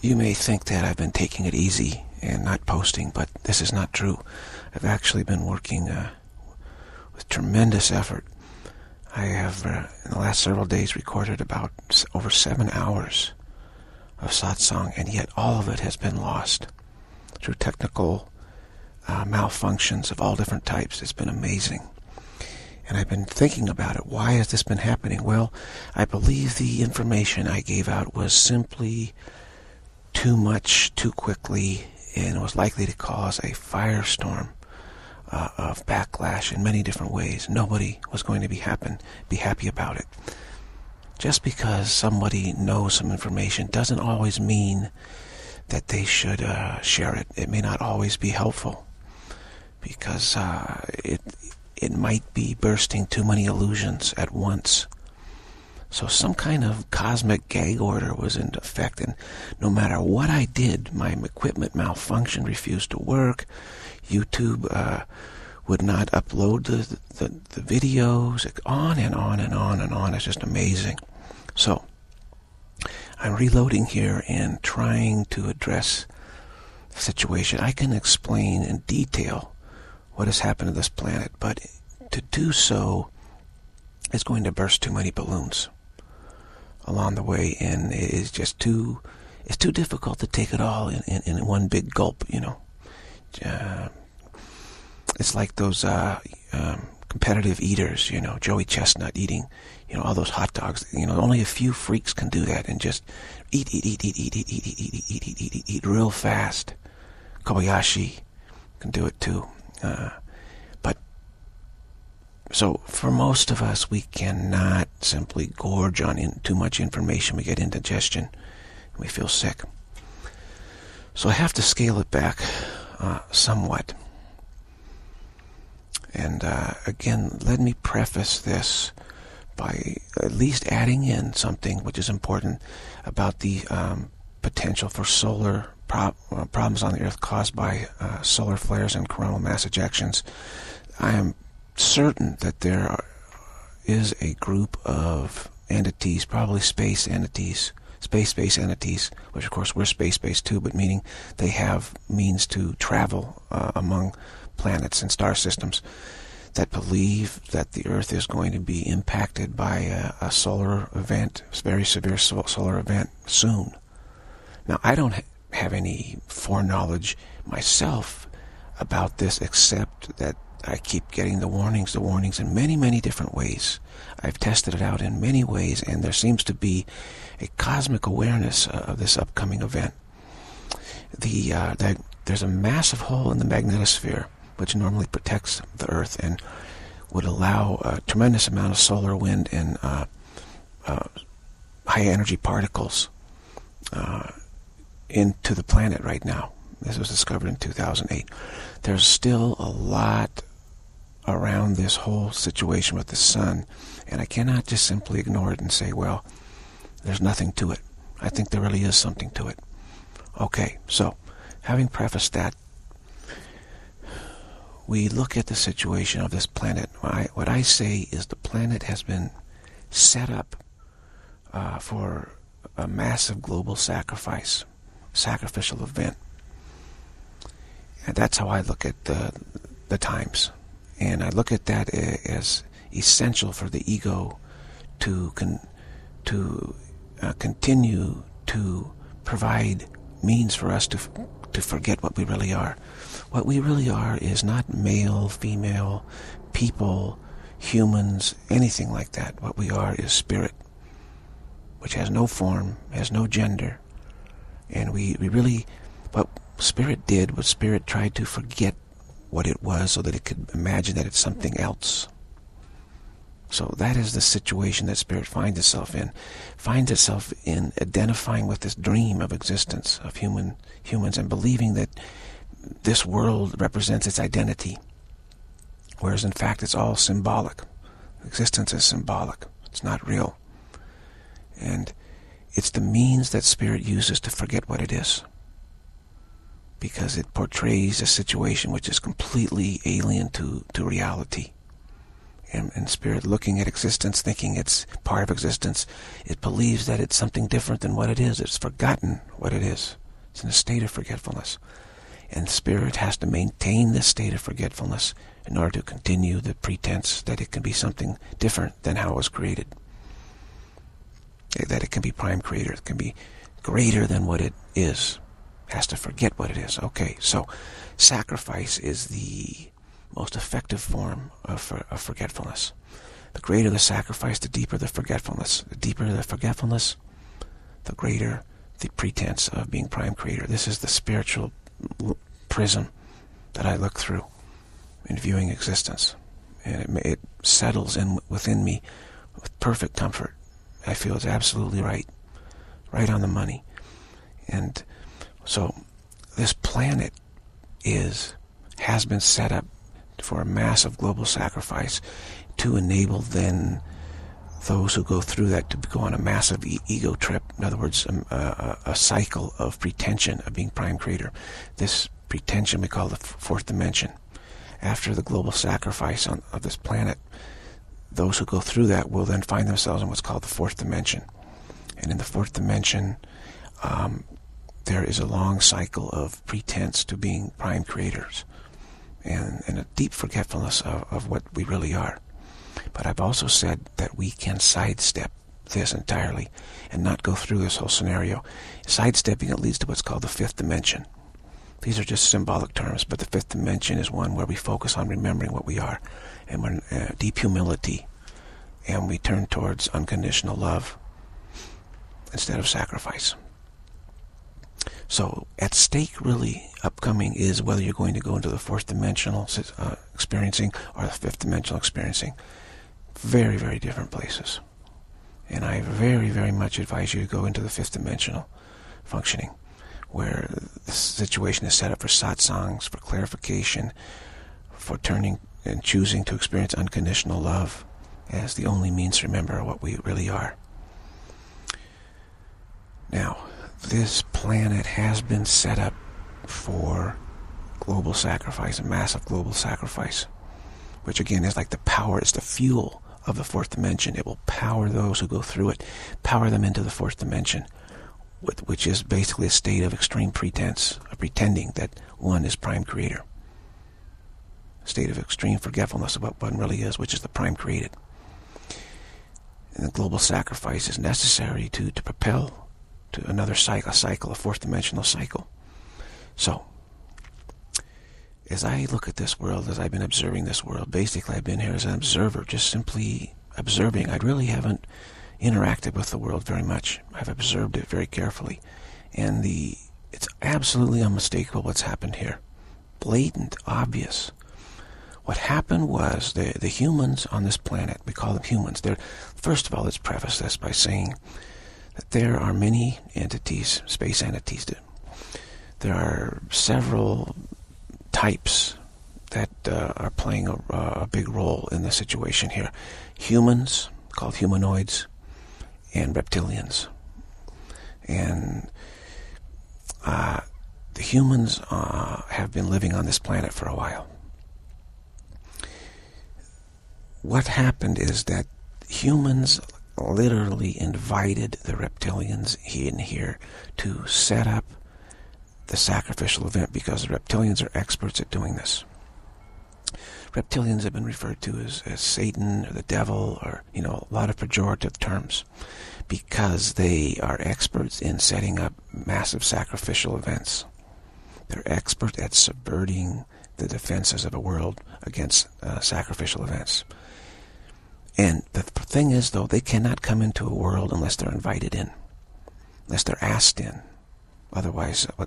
you may think that I've been taking it easy and not posting, but this is not true. I've actually been working uh, with tremendous effort. I have, uh, in the last several days, recorded about over seven hours of satsang, and yet all of it has been lost through technical uh, malfunctions of all different types. It's been amazing. And I've been thinking about it. Why has this been happening? Well, I believe the information I gave out was simply too much too quickly and was likely to cause a firestorm uh, of backlash in many different ways. Nobody was going to be happen be happy about it. Just because somebody knows some information doesn't always mean that they should uh, share it. It may not always be helpful because uh, it it might be bursting too many illusions at once. So some kind of cosmic gag order was in effect, and no matter what I did, my equipment malfunctioned, refused to work. YouTube uh, would not upload the, the, the videos, on and on and on and on. It's just amazing. So I'm reloading here and trying to address the situation. I can explain in detail what has happened to this planet, but to do so is going to burst too many balloons along the way, and it is just too it's too difficult to take it all in, in, in one big gulp, you know. Uh, it's like those uh, um, competitive eaters, you know, Joey Chestnut eating, you know, all those hot dogs. You know, only a few freaks can do that and just eat, eat, eat, eat, eat, eat, eat, eat, eat, eat, eat, eat, eat, eat real fast. Kobayashi can do it too. Uh, so for most of us, we cannot simply gorge on in, too much information. We get indigestion and we feel sick. So I have to scale it back uh, somewhat. And uh, again, let me preface this by at least adding in something which is important about the um, potential for solar uh, problems on the Earth caused by uh, solar flares and coronal mass ejections. I am certain that there is a group of entities, probably space entities, space-based entities, which of course we're space-based too, but meaning they have means to travel uh, among planets and star systems that believe that the Earth is going to be impacted by a, a solar event, a very severe solar event soon. Now, I don't have any foreknowledge myself about this except that I keep getting the warnings, the warnings in many, many different ways. I've tested it out in many ways, and there seems to be a cosmic awareness uh, of this upcoming event. The, uh, the, there's a massive hole in the magnetosphere, which normally protects the Earth and would allow a tremendous amount of solar wind and uh, uh high energy particles uh, into the planet right now. This was discovered in 2008. There's still a lot around this whole situation with the sun, and I cannot just simply ignore it and say, well, there's nothing to it. I think there really is something to it. Okay, so having prefaced that, we look at the situation of this planet. What I, what I say is the planet has been set up uh, for a massive global sacrifice sacrificial event. And that's how I look at the, the times. And I look at that as essential for the ego to con, to uh, continue to provide means for us to to forget what we really are. What we really are is not male, female, people, humans, anything like that. What we are is spirit, which has no form, has no gender, and we, we really, what Spirit did was Spirit tried to forget what it was so that it could imagine that it's something else. So that is the situation that Spirit finds itself in. Finds itself in identifying with this dream of existence of human humans and believing that this world represents its identity. Whereas in fact it's all symbolic. Existence is symbolic. It's not real. And it's the means that spirit uses to forget what it is. Because it portrays a situation which is completely alien to, to reality. and, and spirit looking at existence, thinking it's part of existence, it believes that it's something different than what it is. It's forgotten what it is. It's in a state of forgetfulness. And spirit has to maintain this state of forgetfulness in order to continue the pretense that it can be something different than how it was created. That it can be prime creator. It can be greater than what it is. Has to forget what it is. Okay, so sacrifice is the most effective form of, of forgetfulness. The greater the sacrifice, the deeper the forgetfulness. The deeper the forgetfulness, the greater the pretense of being prime creator. This is the spiritual prism that I look through in viewing existence. And it, it settles in within me with perfect comfort. I feel it's absolutely right, right on the money. And so this planet is, has been set up for a massive global sacrifice to enable then those who go through that to go on a massive e ego trip. In other words, um, a, a, cycle of pretension of being prime creator. This pretension we call the fourth dimension. After the global sacrifice on, of this planet, those who go through that will then find themselves in what's called the fourth dimension. And in the fourth dimension, um, there is a long cycle of pretense to being prime creators and, and a deep forgetfulness of, of what we really are. But I've also said that we can sidestep this entirely and not go through this whole scenario. Sidestepping it leads to what's called the fifth dimension. These are just symbolic terms, but the fifth dimension is one where we focus on remembering what we are and we're uh, deep humility and we turn towards unconditional love instead of sacrifice. So at stake really upcoming is whether you're going to go into the fourth dimensional uh, experiencing or the fifth dimensional experiencing. Very, very different places. And I very, very much advise you to go into the fifth dimensional functioning where the situation is set up for satsangs, for clarification, for turning and choosing to experience unconditional love as the only means to remember what we really are. Now, this planet has been set up for global sacrifice, a massive global sacrifice, which again is like the power, it's the fuel of the fourth dimension. It will power those who go through it, power them into the fourth dimension, which is basically a state of extreme pretense, of pretending that one is prime creator. A state of extreme forgetfulness of what one really is, which is the prime created. And the global sacrifice is necessary to, to propel to another cycle, a cycle, a fourth dimensional cycle. So, as I look at this world, as I've been observing this world, basically I've been here as an observer, just simply observing. I really haven't interacted with the world very much. I've observed it very carefully. And the it's absolutely unmistakable what's happened here. Blatant, obvious. What happened was the, the humans on this planet, we call them humans, they're, first of all, let's preface this by saying there are many entities, space entities. There are several types that uh, are playing a, a, big role in the situation here. Humans, called humanoids, and reptilians. And uh, the humans uh, have been living on this planet for a while. What happened is that humans literally invited the reptilians in here to set up the sacrificial event because the reptilians are experts at doing this. Reptilians have been referred to as, as Satan or the devil or, you know, a lot of pejorative terms because they are experts in setting up massive sacrificial events. They're expert at subverting the defenses of a world against uh, sacrificial events. And the thing is, though, they cannot come into a world unless they're invited in, unless they're asked in. Otherwise, uh,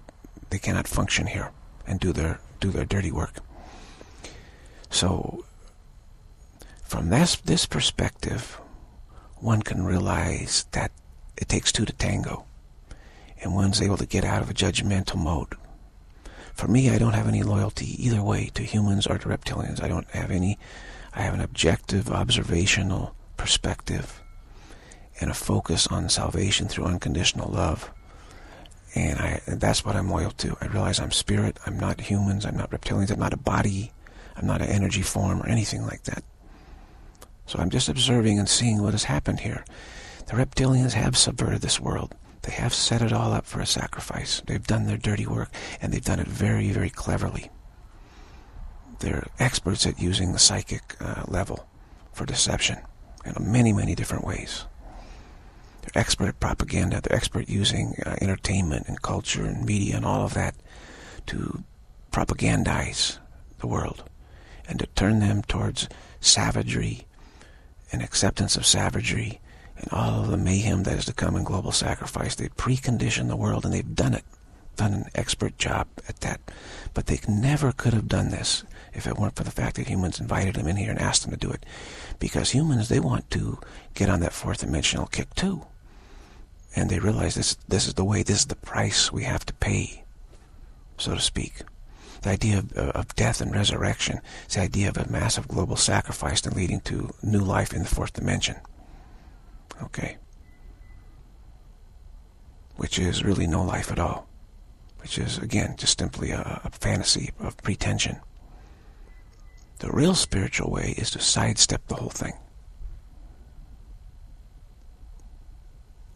they cannot function here and do their do their dirty work. So, from this this perspective, one can realize that it takes two to tango, and one's able to get out of a judgmental mode. For me, I don't have any loyalty either way to humans or to reptilians. I don't have any I have an objective, observational perspective and a focus on salvation through unconditional love. And I, that's what I'm loyal to. I realize I'm spirit. I'm not humans. I'm not reptilians. I'm not a body. I'm not an energy form or anything like that. So I'm just observing and seeing what has happened here. The reptilians have subverted this world. They have set it all up for a sacrifice. They've done their dirty work, and they've done it very, very cleverly. They're experts at using the psychic uh, level for deception in many, many different ways. They're expert at propaganda. They're expert using uh, entertainment and culture and media and all of that to propagandize the world and to turn them towards savagery and acceptance of savagery and all of the mayhem that is to come in global sacrifice. They precondition the world, and they've done it, done an expert job at that. But they never could have done this if it weren't for the fact that humans invited them in here and asked them to do it. Because humans, they want to get on that fourth dimensional kick too. And they realize this, this is the way, this is the price we have to pay, so to speak. The idea of, uh, of death and resurrection is the idea of a massive global sacrifice and leading to new life in the fourth dimension. Okay. Which is really no life at all. Which is, again, just simply a, a fantasy of pretension. The real spiritual way is to sidestep the whole thing.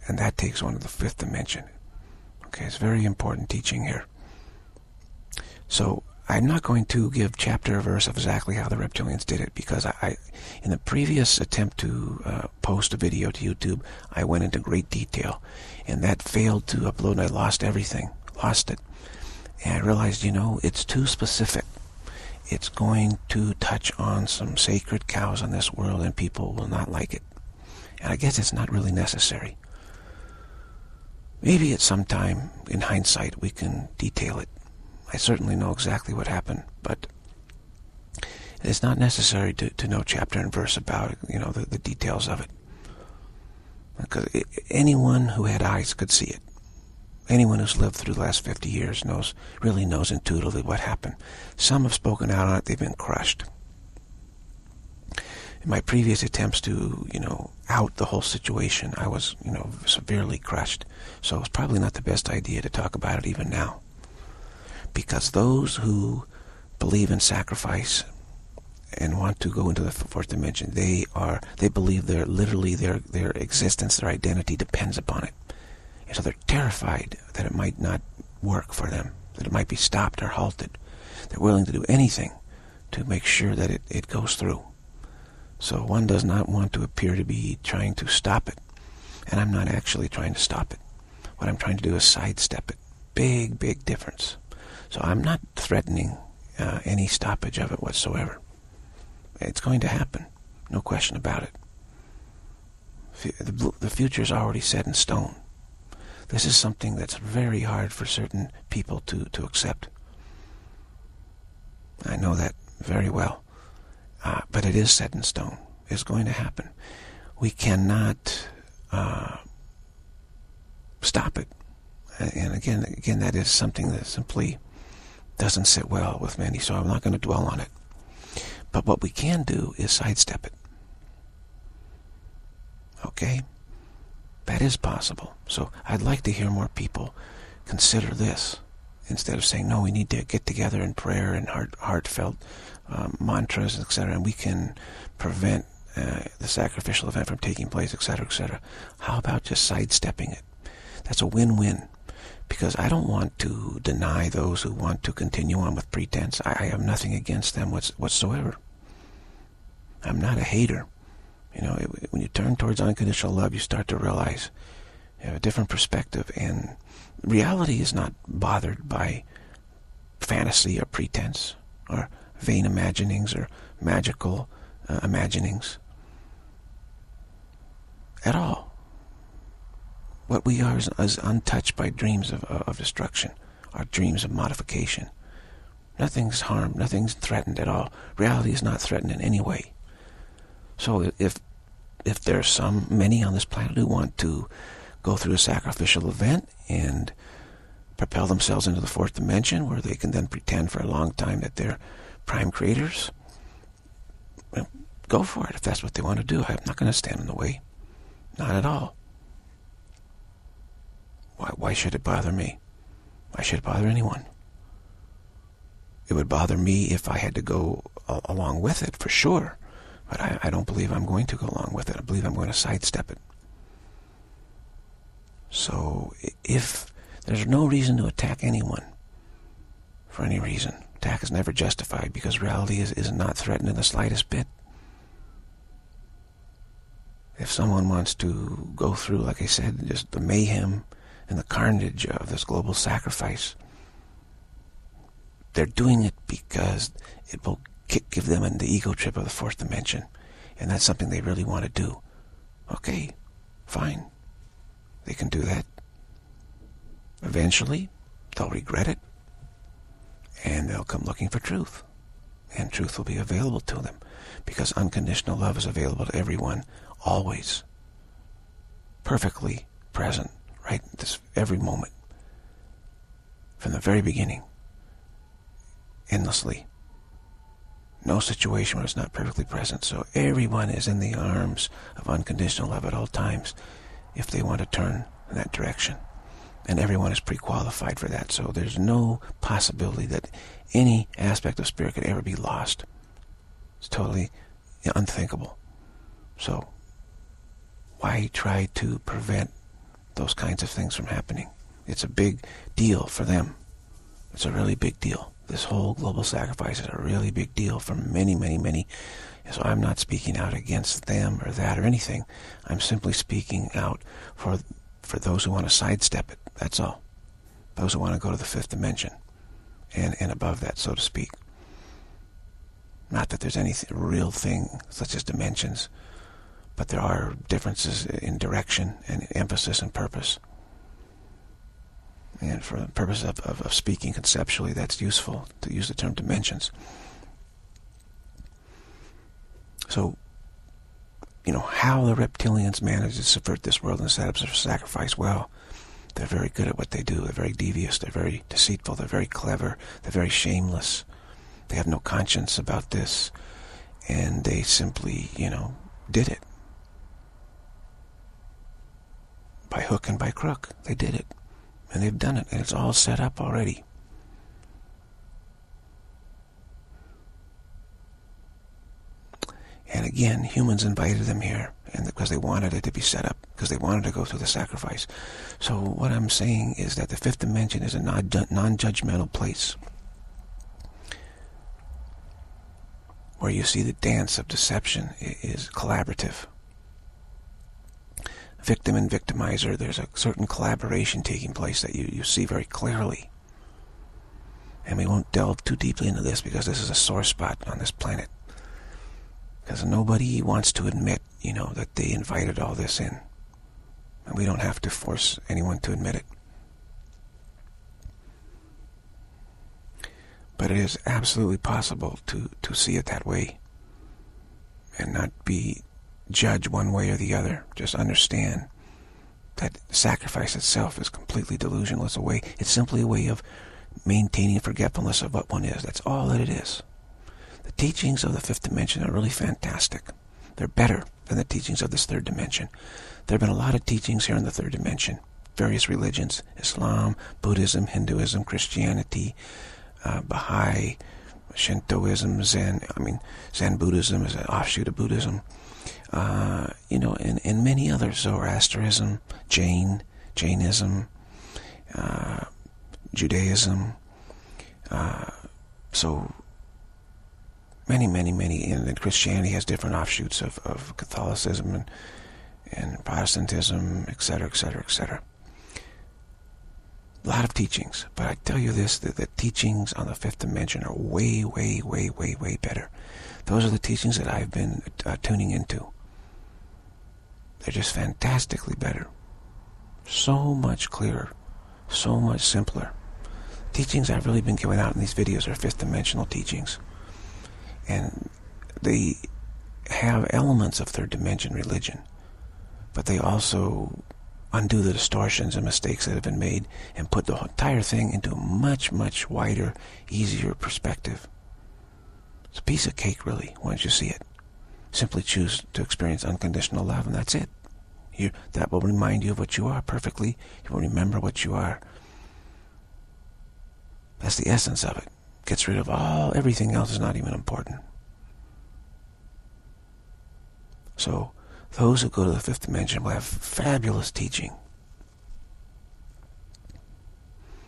And that takes one to the fifth dimension. Okay, it's very important teaching here. So I'm not going to give chapter verse of exactly how the reptilians did it because I, I in the previous attempt to uh, post a video to YouTube, I went into great detail, and that failed to upload, and I lost everything, lost it, and I realized, you know, it's too specific. It's going to touch on some sacred cows in this world, and people will not like it. And I guess it's not really necessary. Maybe at some time, in hindsight, we can detail it I certainly know exactly what happened, but it's not necessary to, to know chapter and verse about it, you know, the, the details of it. Because it, anyone who had eyes could see it. Anyone who's lived through the last 50 years knows, really knows intuitively what happened. Some have spoken out on it, they've been crushed. In my previous attempts to, you know, out the whole situation, I was, you know, severely crushed. So it's probably not the best idea to talk about it even now because those who believe in sacrifice and want to go into the fourth dimension, they are they believe their literally their their existence, their identity depends upon it. And so they're terrified that it might not work for them, that it might be stopped or halted. They're willing to do anything to make sure that it, it goes through. So one does not want to appear to be trying to stop it. And I'm not actually trying to stop it. What I'm trying to do is sidestep it. Big, big difference. So I'm not threatening uh, any stoppage of it whatsoever. It's going to happen, no question about it. The, the future is already set in stone. This is something that's very hard for certain people to, to accept. I know that very well. Uh, but it is set in stone. It's going to happen. We cannot uh, stop it. And again, again, that is something that simply doesn't sit well with many, so I'm not going to dwell on it. But what we can do is sidestep it. Okay? That is possible. So I'd like to hear more people consider this instead of saying, no, we need to get together in prayer and heart, heartfelt um, mantras, etc., and we can prevent uh, the sacrificial event from taking place, etc., etc. How about just sidestepping it? That's a win-win because I don't want to deny those who want to continue on with pretense. I, I have nothing against them whatsoever. I'm not a hater. You know, it, when you turn towards unconditional love, you start to realize you have a different perspective, and reality is not bothered by fantasy or pretense or vain imaginings or magical uh, imaginings at all. What we are is, is untouched by dreams of, of destruction, our dreams of modification. Nothing's harmed, nothing's threatened at all. Reality is not threatened in any way. So if if there's some many on this planet who want to go through a sacrificial event and propel themselves into the fourth dimension where they can then pretend for a long time that they're prime creators, go for it if that's what they want to do. I'm not going to stand in the way. Not at all. Why, why should it bother me? Why should it bother anyone? It would bother me if I had to go along with it, for sure. But I, I don't believe I'm going to go along with it. I believe I'm going to sidestep it. So if there's no reason to attack anyone for any reason, attack is never justified because reality is, is not threatened in the slightest bit. If someone wants to go through, like I said, just the mayhem and the carnage of this global sacrifice, they're doing it because it will give them the ego trip of the fourth dimension. And that's something they really want to do. Okay, fine. They can do that. Eventually, they'll regret it. And they'll come looking for truth. And truth will be available to them. Because unconditional love is available to everyone, always. Perfectly present, right? This every moment. From the very beginning. Endlessly. No situation where it's not perfectly present. So everyone is in the arms of unconditional love at all times if they want to turn in that direction. And everyone is pre-qualified for that. So there's no possibility that any aspect of spirit could ever be lost. It's totally unthinkable. So why try to prevent those kinds of things from happening? It's a big deal for them. It's a really big deal. This whole global sacrifice is a really big deal for many, many, many so I'm not speaking out against them or that or anything. I'm simply speaking out for for those who want to sidestep it. That's all. Those who want to go to the fifth dimension and, and above that, so to speak. Not that there's any real thing such as dimensions, but there are differences in direction and emphasis and purpose. And for the purpose of, of, of speaking conceptually, that's useful to use the term dimensions. So, you know, how the reptilians manage to subvert this world and set up for sacrifice, well, they're very good at what they do. They're very devious. They're very deceitful. They're very clever. They're very shameless. They have no conscience about this. And they simply, you know, did it. By hook and by crook. They did it. And they've done it. And it's all set up already. And again, humans invited them here and because they wanted it to be set up, because they wanted to go through the sacrifice. So what I'm saying is that the fifth dimension is a non-judgmental place where you see the dance of deception is collaborative. Victim and victimizer, there's a certain collaboration taking place that you, you see very clearly. And we won't delve too deeply into this because this is a sore spot on this planet. Because nobody wants to admit, you know, that they invited all this in. And we don't have to force anyone to admit it. But it is absolutely possible to, to see it that way and not be judged one way or the other. Just understand that sacrifice itself is completely delusional. It's a way, it's simply a way of maintaining forgetfulness of what one is. That's all that it is. The teachings of the fifth dimension are really fantastic. They're better than the teachings of this third dimension. There have been a lot of teachings here in the third dimension. Various religions, Islam, Buddhism, Hinduism, Christianity, uh, Baha'i, Shintoism, Zen, I mean, Zen Buddhism is an offshoot of Buddhism. Uh, you know, and, and many others, Zoroastrianism, Jain, Jainism, uh, Judaism. Uh, so many, many, many, and then Christianity has different offshoots of, of Catholicism and, and Protestantism, etc., etc., etc. A lot of teachings, but I tell you this, the, the teachings on the fifth dimension are way, way, way, way, way better. Those are the teachings that I've been uh, tuning into. They're just fantastically better. So much clearer, so much simpler. Teachings I've really been giving out in these videos are fifth dimensional teachings and they have elements of third dimension religion, but they also undo the distortions and mistakes that have been made and put the entire thing into a much, much wider, easier perspective. It's a piece of cake, really, once you see it. Simply choose to experience unconditional love, and that's it. You, that will remind you of what you are perfectly. You will remember what you are. That's the essence of it gets rid of all, everything else is not even important. So those who go to the fifth dimension will have fabulous teaching.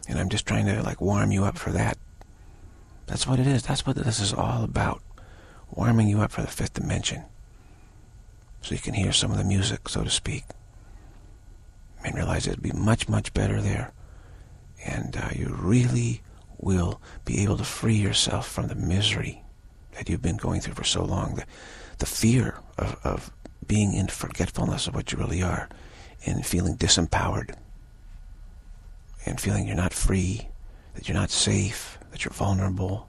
And I'm just trying to like warm you up for that. That's what it is. That's what this is all about. Warming you up for the fifth dimension. So you can hear some of the music, so to speak. And realize it'd be much, much better there. And uh, you really will be able to free yourself from the misery that you've been going through for so long. The, the fear of, of being in forgetfulness of what you really are and feeling disempowered and feeling you're not free, that you're not safe, that you're vulnerable,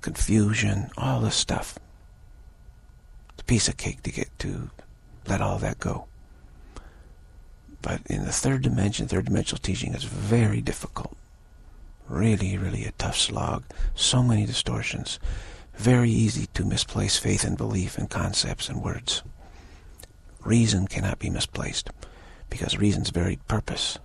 confusion, all this stuff. It's a piece of cake to get to let all that go. But in the third dimension, third dimensional teaching is very difficult. Really, really a tough slog. So many distortions. Very easy to misplace faith and belief and concepts and words. Reason cannot be misplaced because reason's very purpose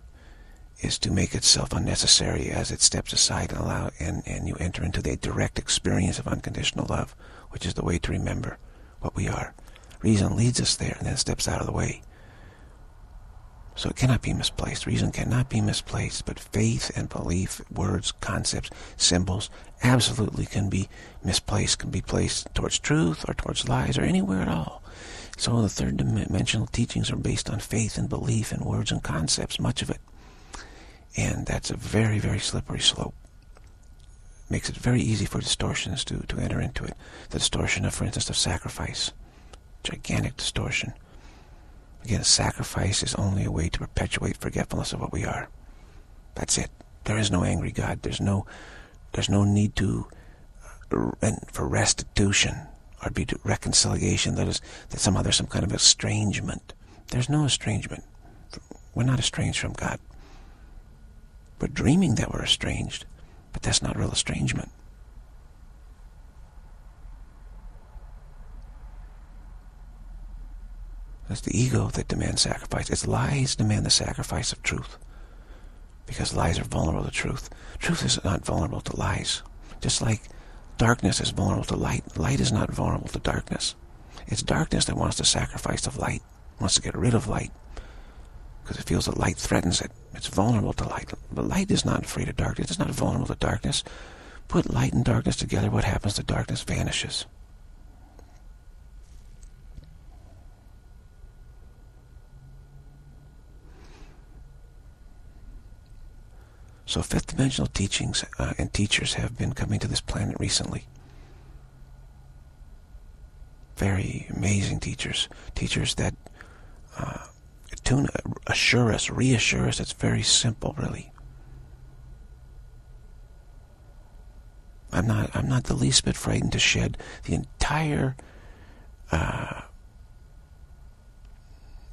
is to make itself unnecessary as it steps aside and allow and, and you enter into the direct experience of unconditional love, which is the way to remember what we are. Reason leads us there and then steps out of the way. So it cannot be misplaced. Reason cannot be misplaced, but faith and belief, words, concepts, symbols, absolutely can be misplaced, can be placed towards truth or towards lies or anywhere at all. So the third dimensional teachings are based on faith and belief and words and concepts, much of it. And that's a very, very slippery slope. Makes it very easy for distortions to, to enter into it. The distortion of, for instance, of sacrifice. Gigantic distortion. Again, sacrifice is only a way to perpetuate forgetfulness of what we are. That's it. There is no angry God. There's no, there's no need to, uh, for restitution or be reconciliation. That is that somehow there's some kind of estrangement. There's no estrangement. We're not estranged from God. We're dreaming that we're estranged, but that's not real estrangement. That's the ego that demands sacrifice. It's lies demand the sacrifice of truth. Because lies are vulnerable to truth. Truth is not vulnerable to lies. Just like darkness is vulnerable to light. Light is not vulnerable to darkness. It's darkness that wants the sacrifice of light, wants to get rid of light because it feels that light threatens it. It's vulnerable to light. But light is not afraid of darkness. It's not vulnerable to darkness. Put light and darkness together, what happens? The darkness vanishes. So fifth dimensional teachings uh, and teachers have been coming to this planet recently. Very amazing teachers. Teachers that uh, tune, assure us, reassure us. It's very simple, really. I'm not. I'm not the least bit frightened to shed the entire uh,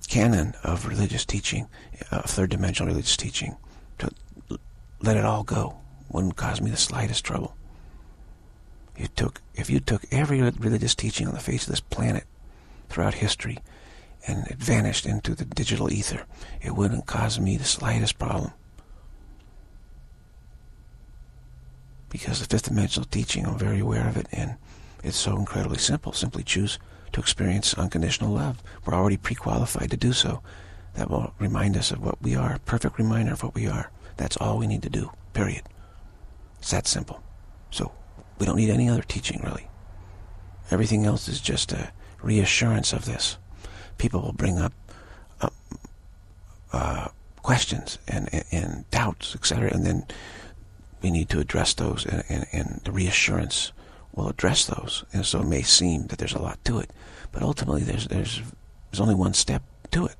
canon of religious teaching, of third dimensional religious teaching, to let it all go. Wouldn't cause me the slightest trouble. You took, if you took every religious teaching on the face of this planet throughout history and it vanished into the digital ether, it wouldn't cause me the slightest problem. Because the fifth dimensional teaching, I'm very aware of it, and it's so incredibly simple. Simply choose to experience unconditional love. We're already pre-qualified to do so. That will remind us of what we are, perfect reminder of what we are. That's all we need to do, period. It's that simple. So we don't need any other teaching, really. Everything else is just a reassurance of this people will bring up uh, uh, questions and, and, and doubts, etc. And then we need to address those, and, and, and, the reassurance will address those. And so it may seem that there's a lot to it, but ultimately there's there's there's only one step to it.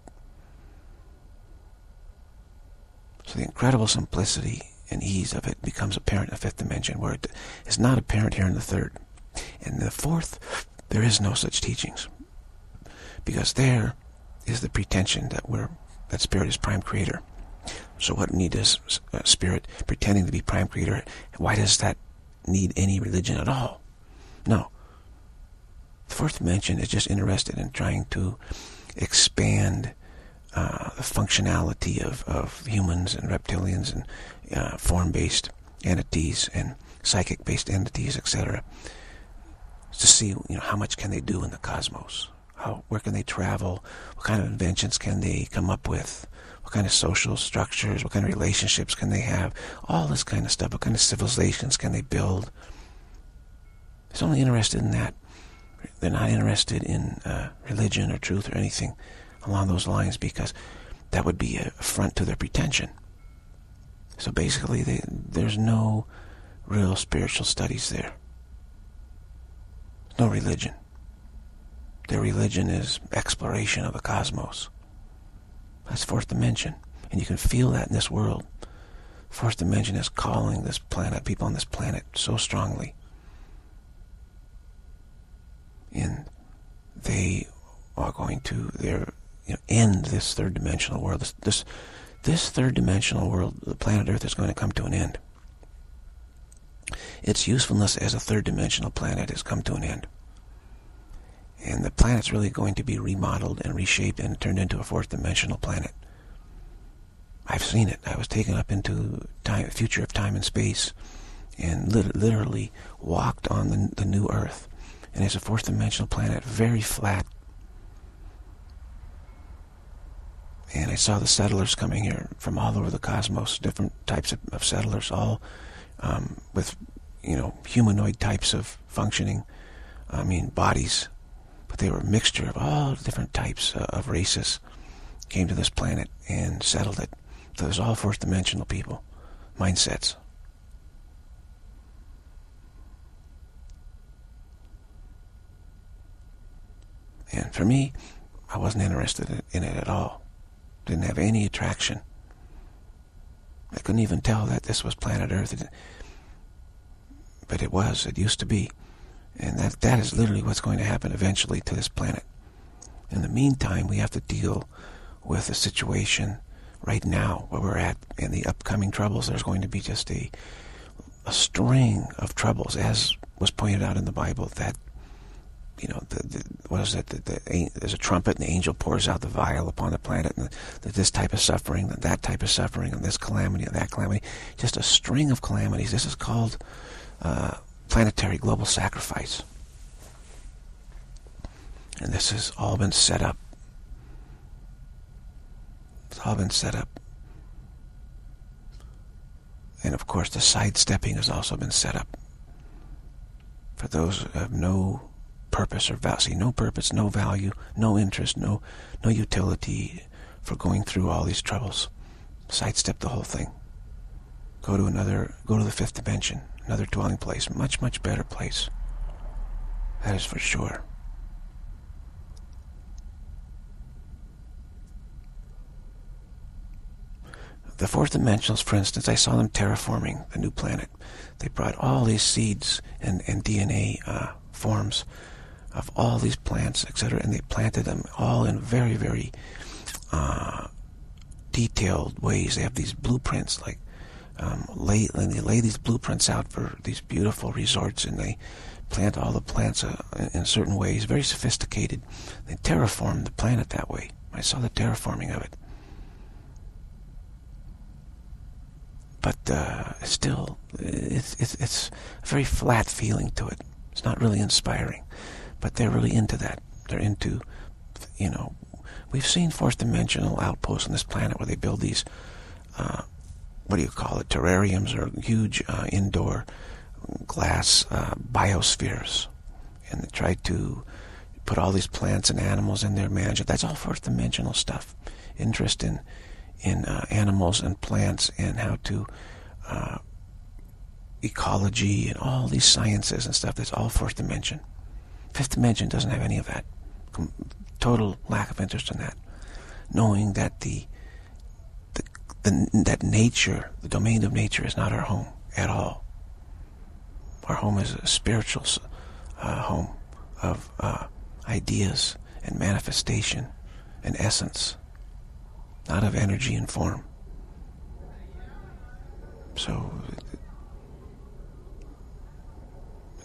So the incredible simplicity and ease of it becomes apparent in the fifth dimension, where it is not apparent here in the third. In the fourth, there is no such teachings because there is the pretension that we're that spirit is prime creator. So what need is uh, spirit pretending to be prime creator? Why does that need any religion at all? No. The fourth dimension is just interested in trying to expand uh, the functionality of, of humans and reptilians and uh, form-based entities and psychic-based entities, etc. To see you know how much can they do in the cosmos How, where can they travel? What kind of inventions can they come up with? What kind of social structures? What kind of relationships can they have? All this kind of stuff. What kind of civilizations can they build? It's only interested in that. They're not interested in uh, religion or truth or anything along those lines because that would be a affront to their pretension. So basically, they, there's no real spiritual studies there. No religion. Their religion is exploration of the cosmos. That's fourth dimension. And you can feel that in this world. Fourth dimension is calling this planet, people on this planet, so strongly. And they are going to their you know, end this third dimensional world. This, this this third dimensional world, the planet Earth, is going to come to an end. Its usefulness as a third dimensional planet has come to an end. And the planet's really going to be remodeled and reshaped and turned into a fourth dimensional planet. I've seen it. I was taken up into time, future of time and space and lit literally walked on the, the new Earth. And it's a fourth dimensional planet, very flat, and I saw the settlers coming here from all over the cosmos, different types of, of settlers, all um, with, you know, humanoid types of functioning, I mean, bodies, but they were a mixture of all different types uh, of races came to this planet and settled it. Was all fourth dimensional people, mindsets. And for me, I wasn't interested in it at all. Didn't have any attraction. I couldn't even tell that this was planet Earth. But it was. It used to be. And that, that is literally what's going to happen eventually to this planet. In the meantime, we have to deal with the situation right now where we're at in the upcoming troubles. There's going to be just a, a string of troubles, as was pointed out in the Bible, that you know, the, the, what is it? The, the, there's a trumpet, and the angel pours out the vial upon the planet, and the, this type of suffering, and that type of suffering, and this calamity, and that calamity. Just a string of calamities. This is called uh, planetary global sacrifice. And this has all been set up. It's all been set up. And of course, the sidestepping has also been set up. For those have no purpose or value. See, no purpose, no value, no interest, no, no utility for going through all these troubles. Sidestep the whole thing. Go to another, go to the fifth dimension, another dwelling place, much, much better place. That is for sure. The fourth dimensionals, for instance, I saw them terraforming the new planet. They brought all these seeds and, and DNA uh, forms of all these plants, etc., and they planted them all in very, very uh, detailed ways. They have these blueprints, like um, lay, they lay these blueprints out for these beautiful resorts, and they plant all the plants uh, in certain ways, very sophisticated. They terraform the planet that way. I saw the terraforming of it. But uh, still, it's, it's, it's a very flat feeling to it. It's not really inspiring. But they're really into that. They're into, you know, we've seen fourth dimensional outposts on this planet where they build these, uh, what do you call it, terrariums or huge uh, indoor glass uh, biospheres. And they try to put all these plants and animals in there, manage it. That's all fourth dimensional stuff. Interest in, in uh, animals and plants and how to uh, ecology and all these sciences and stuff. That's all fourth dimension. Fifth dimension doesn't have any of that. Total lack of interest in that. Knowing that the, the, that nature, the domain of nature, is not our home at all. Our home is a spiritual uh, home of uh, ideas and manifestation and essence, not of energy and form. So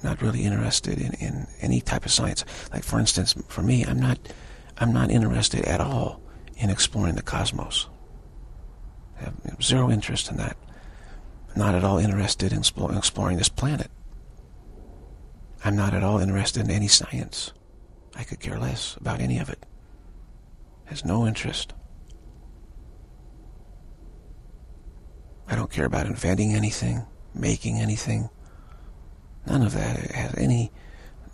not really interested in, in any type of science. Like for instance, for me, I'm not I'm not interested at all in exploring the cosmos. Have zero interest in that. I'm not at all interested in exploring this planet. I'm not at all interested in any science. I could care less about any of it. Has no interest. I don't care about inventing anything, making anything. None of that has any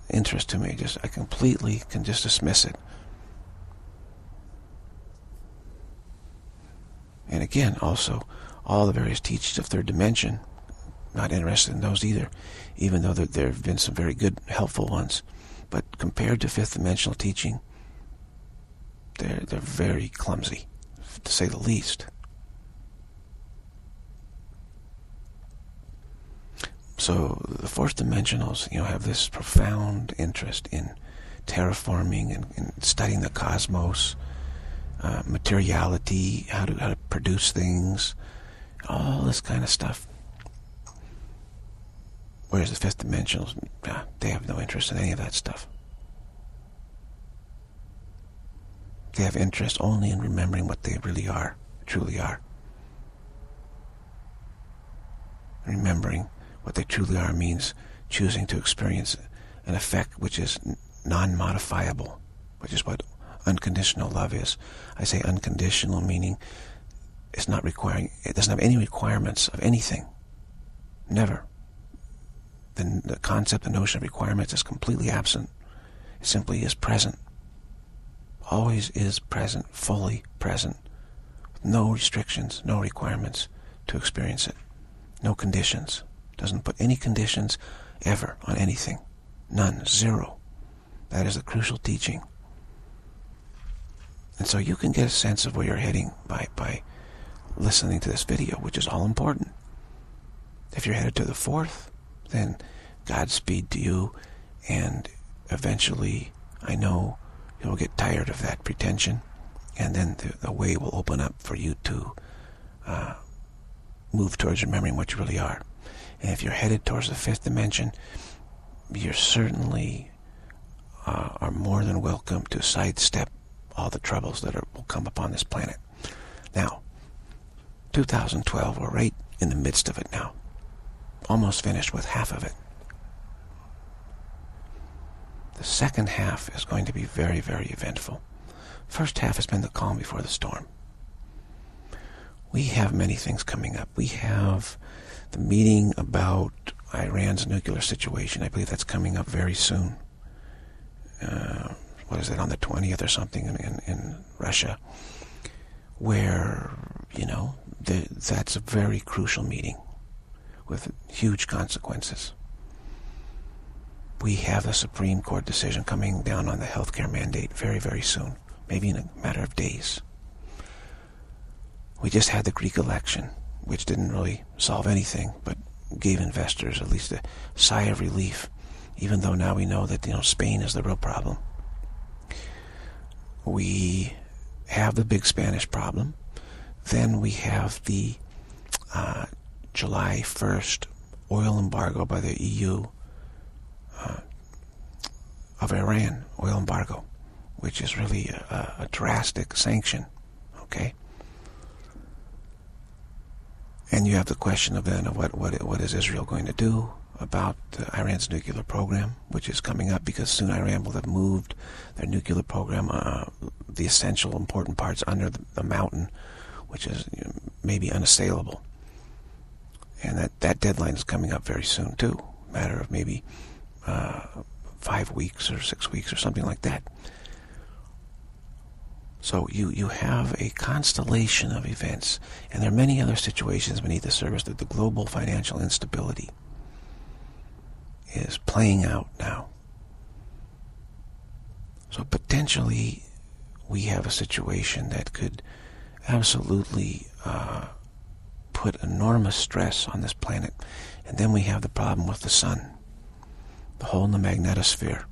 interest to me. Just I completely can just dismiss it. And again, also, all the various teachings of third dimension, not interested in those either, even though there, there have been some very good, helpful ones. But compared to fifth dimensional teaching, they're, they're very clumsy, to say the least. So the fourth dimensionals, you know, have this profound interest in terraforming and, and studying the cosmos, uh, materiality, how to how to produce things, all this kind of stuff. Whereas the fifth dimensionals, they have no interest in any of that stuff. They have interest only in remembering what they really are, truly are. Remembering what they truly are means choosing to experience an effect which is non-modifiable, which is what unconditional love is. I say unconditional meaning it's not requiring, it doesn't have any requirements of anything. Never. The, the concept, the notion of requirements is completely absent. It simply is present. Always is present, fully present. No restrictions, no requirements to experience it. No conditions. Doesn't put any conditions ever on anything. None. Zero. That is the crucial teaching. And so you can get a sense of where you're heading by, by listening to this video, which is all important. If you're headed to the fourth, then Godspeed to you, and eventually, I know you'll get tired of that pretension, and then the, the way will open up for you to uh, move towards remembering what you really are. And if you're headed towards the fifth dimension, you're certainly uh, are more than welcome to sidestep all the troubles that are, will come upon this planet. Now, 2012, we're right in the midst of it now. Almost finished with half of it. The second half is going to be very, very eventful. First half has been the calm before the storm. We have many things coming up. We have the meeting about Iran's nuclear situation. I believe that's coming up very soon. Uh, what is it, on the 20th or something in, in, in Russia, where, you know, the, that's a very crucial meeting with huge consequences. We have a Supreme Court decision coming down on the healthcare mandate very, very soon, maybe in a matter of days. We just had the Greek election, which didn't really solve anything, but gave investors at least a sigh of relief, even though now we know that you know Spain is the real problem. We have the big Spanish problem. Then we have the uh, July 1st oil embargo by the EU uh, of Iran, oil embargo, which is really a, a drastic sanction, okay? And you have the question of then of what, what, what is Israel going to do about Iran's nuclear program, which is coming up because soon Iran will have moved their nuclear program, uh, the essential important parts under the, the mountain, which is you know, maybe unassailable. And that, that deadline is coming up very soon too, matter of maybe uh, five weeks or six weeks or something like that. So you, you have a constellation of events, and there are many other situations beneath the surface that the global financial instability is playing out now. So potentially we have a situation that could absolutely uh, put enormous stress on this planet. And then we have the problem with the sun, the hole in the magnetosphere.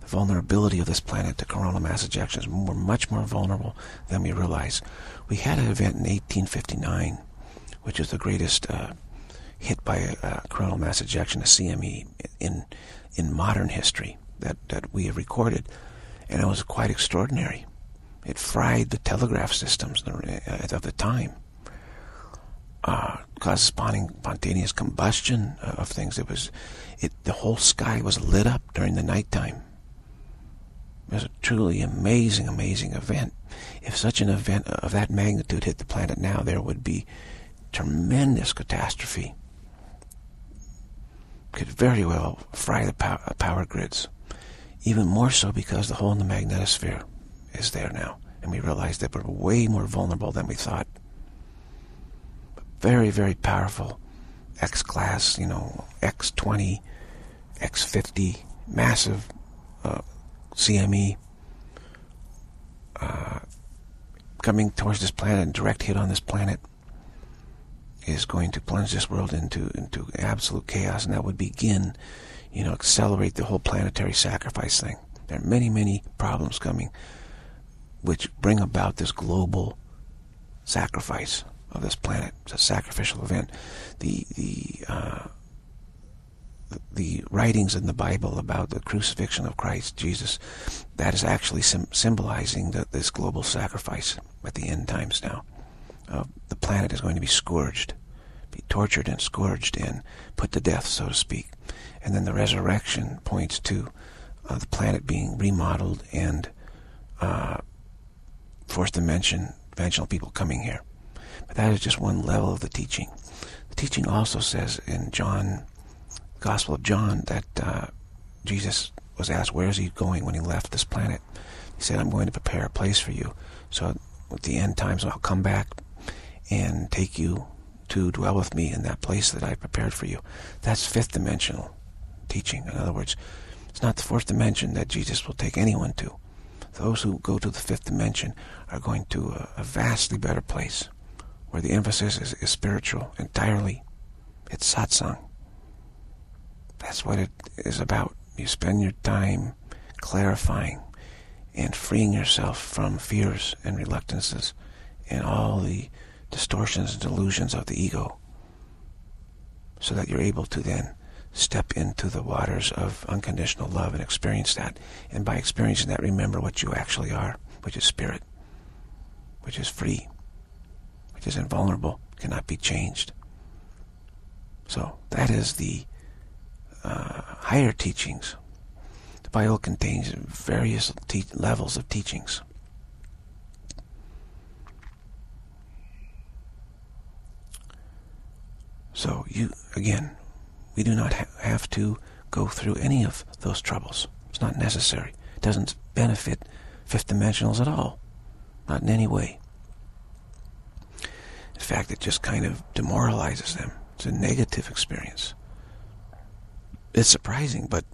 The vulnerability of this planet to coronal mass ejections. We're much more vulnerable than we realize. We had an event in 1859, which is the greatest uh, hit by a, a, coronal mass ejection, a CME, in in modern history that, that we have recorded. And it was quite extraordinary. It fried the telegraph systems of the time. Uh, caused spontaneous combustion of things. It was, it the whole sky was lit up during the nighttime. It was a truly amazing, amazing event. If such an event of that magnitude hit the planet now, there would be tremendous catastrophe. Could very well fry the power, power grids. Even more so because the hole in the magnetosphere is there now. And we realize that we're way more vulnerable than we thought. Very, very powerful X-class, you know, X20, X50, massive uh, CME uh, coming towards this planet direct hit on this planet is going to plunge this world into into absolute chaos, and that would begin, you know, accelerate the whole planetary sacrifice thing. There are many, many problems coming, which bring about this global sacrifice of this planet. It's a sacrificial event. The the uh, the writings in the Bible about the crucifixion of Christ Jesus, that is actually symbolizing the, this global sacrifice at the end times now. Uh, the planet is going to be scourged, be tortured and scourged and put to death, so to speak. And then the resurrection points to uh, the planet being remodeled and uh, fourth dimension, dimensional people coming here. But that is just one level of the teaching. The teaching also says in John Gospel of John that uh, Jesus was asked, where is he going when he left this planet? He said, I'm going to prepare a place for you. So at the end times, I'll come back and take you to dwell with me in that place that I prepared for you. That's fifth dimensional teaching. In other words, it's not the fourth dimension that Jesus will take anyone to. Those who go to the fifth dimension are going to a, a vastly better place where the emphasis is, is spiritual entirely. It's satsang. That's what it is about. You spend your time clarifying and freeing yourself from fears and reluctances and all the distortions and delusions of the ego so that you're able to then step into the waters of unconditional love and experience that. And by experiencing that, remember what you actually are, which is spirit, which is free, which is invulnerable, cannot be changed. So that is the uh, higher teachings. The Bible contains various levels of teachings. So you, again, we do not ha have to go through any of those troubles. It's not necessary. It doesn't benefit fifth dimensionals at all. Not in any way. In fact, it just kind of demoralizes them. It's a negative experience it's surprising, but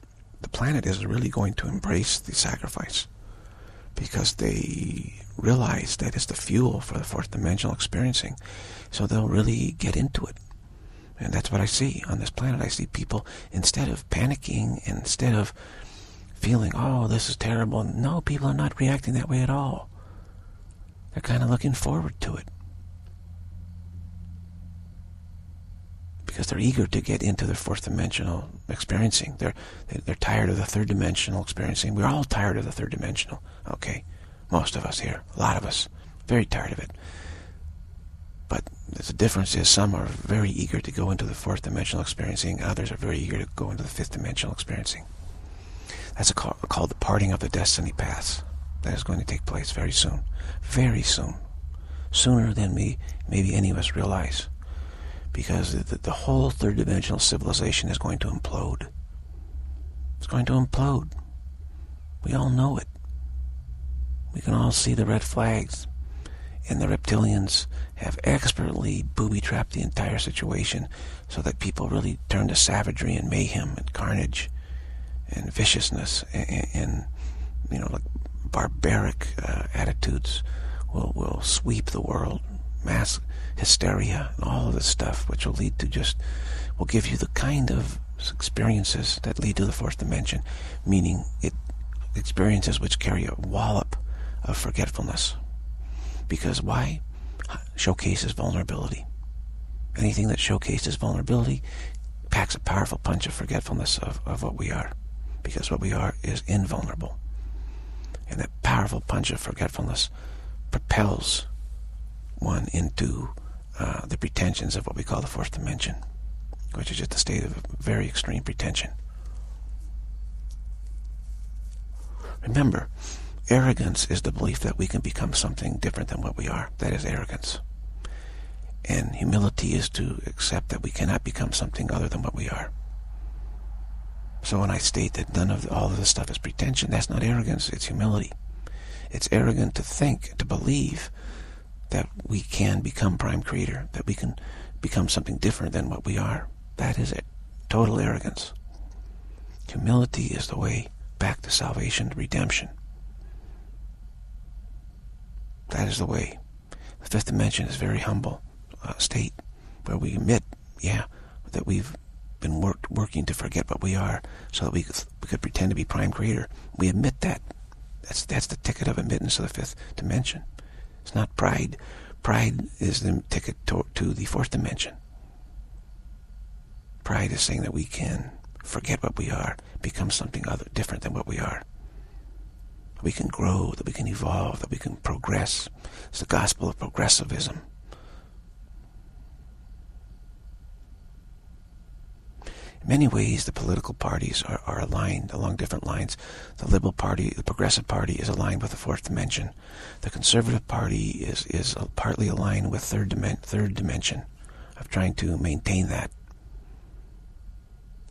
the planet is really going to embrace the sacrifice because they realize that it's the fuel for the fourth dimensional experiencing. So they'll really get into it. And that's what I see on this planet. I see people, instead of panicking, instead of feeling, oh, this is terrible, no, people are not reacting that way at all. They're kind of looking forward to it. because they're eager to get into their fourth dimensional experiencing. They're they're tired of the third dimensional experiencing. We're all tired of the third dimensional. Okay, most of us here, a lot of us, very tired of it. But the difference is some are very eager to go into the fourth dimensional experiencing. Others are very eager to go into the fifth dimensional experiencing. That's call, called the parting of the destiny paths. That is going to take place very soon. Very soon. Sooner than we maybe any of us realize because the, the whole third dimensional civilization is going to implode. It's going to implode. We all know it. We can all see the red flags. And the reptilians have expertly booby-trapped the entire situation so that people really turn to savagery and mayhem and carnage and viciousness and, and you know, like barbaric uh, attitudes will, will sweep the world. Mass hysteria and all of this stuff, which will lead to just, will give you the kind of experiences that lead to the fourth dimension, meaning it experiences which carry a wallop of forgetfulness. Because why? Showcases vulnerability. Anything that showcases vulnerability packs a powerful punch of forgetfulness of, of what we are. Because what we are is invulnerable. And that powerful punch of forgetfulness propels one into uh, the pretensions of what we call the fourth dimension, which is just a state of very extreme pretension. Remember, arrogance is the belief that we can become something different than what we are. That is arrogance. And humility is to accept that we cannot become something other than what we are. So when I state that none of all of this stuff is pretension, that's not arrogance, it's humility. It's arrogant to think, to believe that we can become prime creator, that we can become something different than what we are. That is it. Total arrogance. Humility is the way back to salvation, to redemption. That is the way. The fifth dimension is very humble uh, state where we admit, yeah, that we've been worked, working to forget what we are so that we could, we could pretend to be prime creator. We admit that. That's, that's the ticket of admittance of the fifth dimension. It's not pride. Pride is the ticket to, to the fourth dimension. Pride is saying that we can forget what we are, become something other different than what we are. That we can grow, that we can evolve, that we can progress. It's the gospel of progressivism. In many ways, the political parties are, are aligned along different lines. The Liberal Party, the Progressive Party, is aligned with the fourth dimension. The Conservative Party is is partly aligned with third dimen third dimension, of trying to maintain that.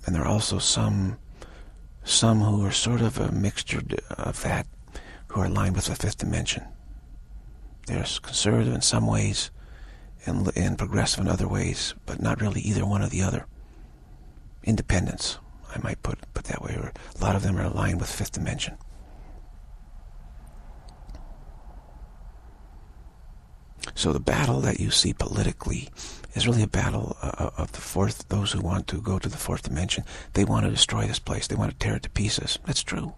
And there are also some some who are sort of a mixture of that, who are aligned with the fifth dimension. They're conservative in some ways, and, and progressive in other ways, but not really either one or the other independence, I might put put that way, or a lot of them are aligned with fifth dimension. So the battle that you see politically is really a battle uh, of the fourth, those who want to go to the fourth dimension. They want to destroy this place. They want to tear it to pieces. That's true.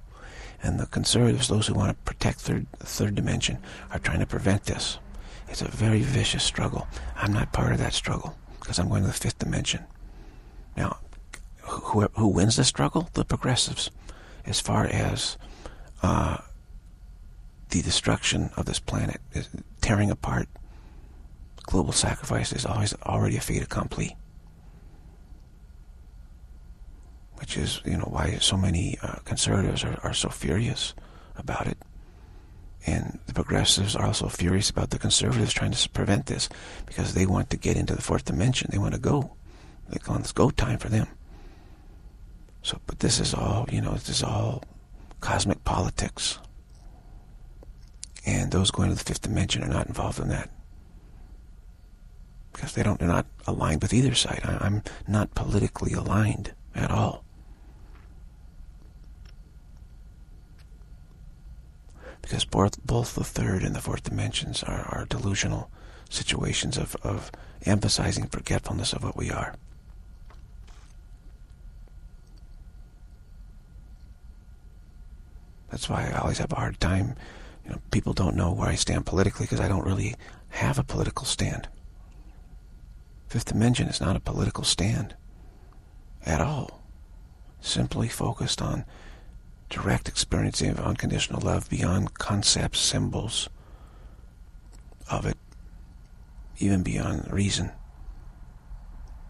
And the conservatives, those who want to protect third, third dimension, are trying to prevent this. It's a very vicious struggle. I'm not part of that struggle because I'm going to the fifth dimension. Now, who, who wins the struggle? The progressives, as far as uh, the destruction of this planet, tearing apart. Global sacrifice is always already a fait accompli. Which is, you know, why so many uh, conservatives are, are so furious about it. And the progressives are also furious about the conservatives trying to prevent this because they want to get into the fourth dimension. They want to go. It's go time for them. So, but this is all, you know, this is all cosmic politics. And those going to the fifth dimension are not involved in that. Because they don't, they're not aligned with either side. I, I'm not politically aligned at all. Because both, both the third and the fourth dimensions are, are delusional situations of, of emphasizing forgetfulness of what we are. That's why I always have a hard time. You know, people don't know where I stand politically because I don't really have a political stand. Fifth Dimension is not a political stand at all. Simply focused on direct experiencing of unconditional love beyond concepts, symbols of it, even beyond reason.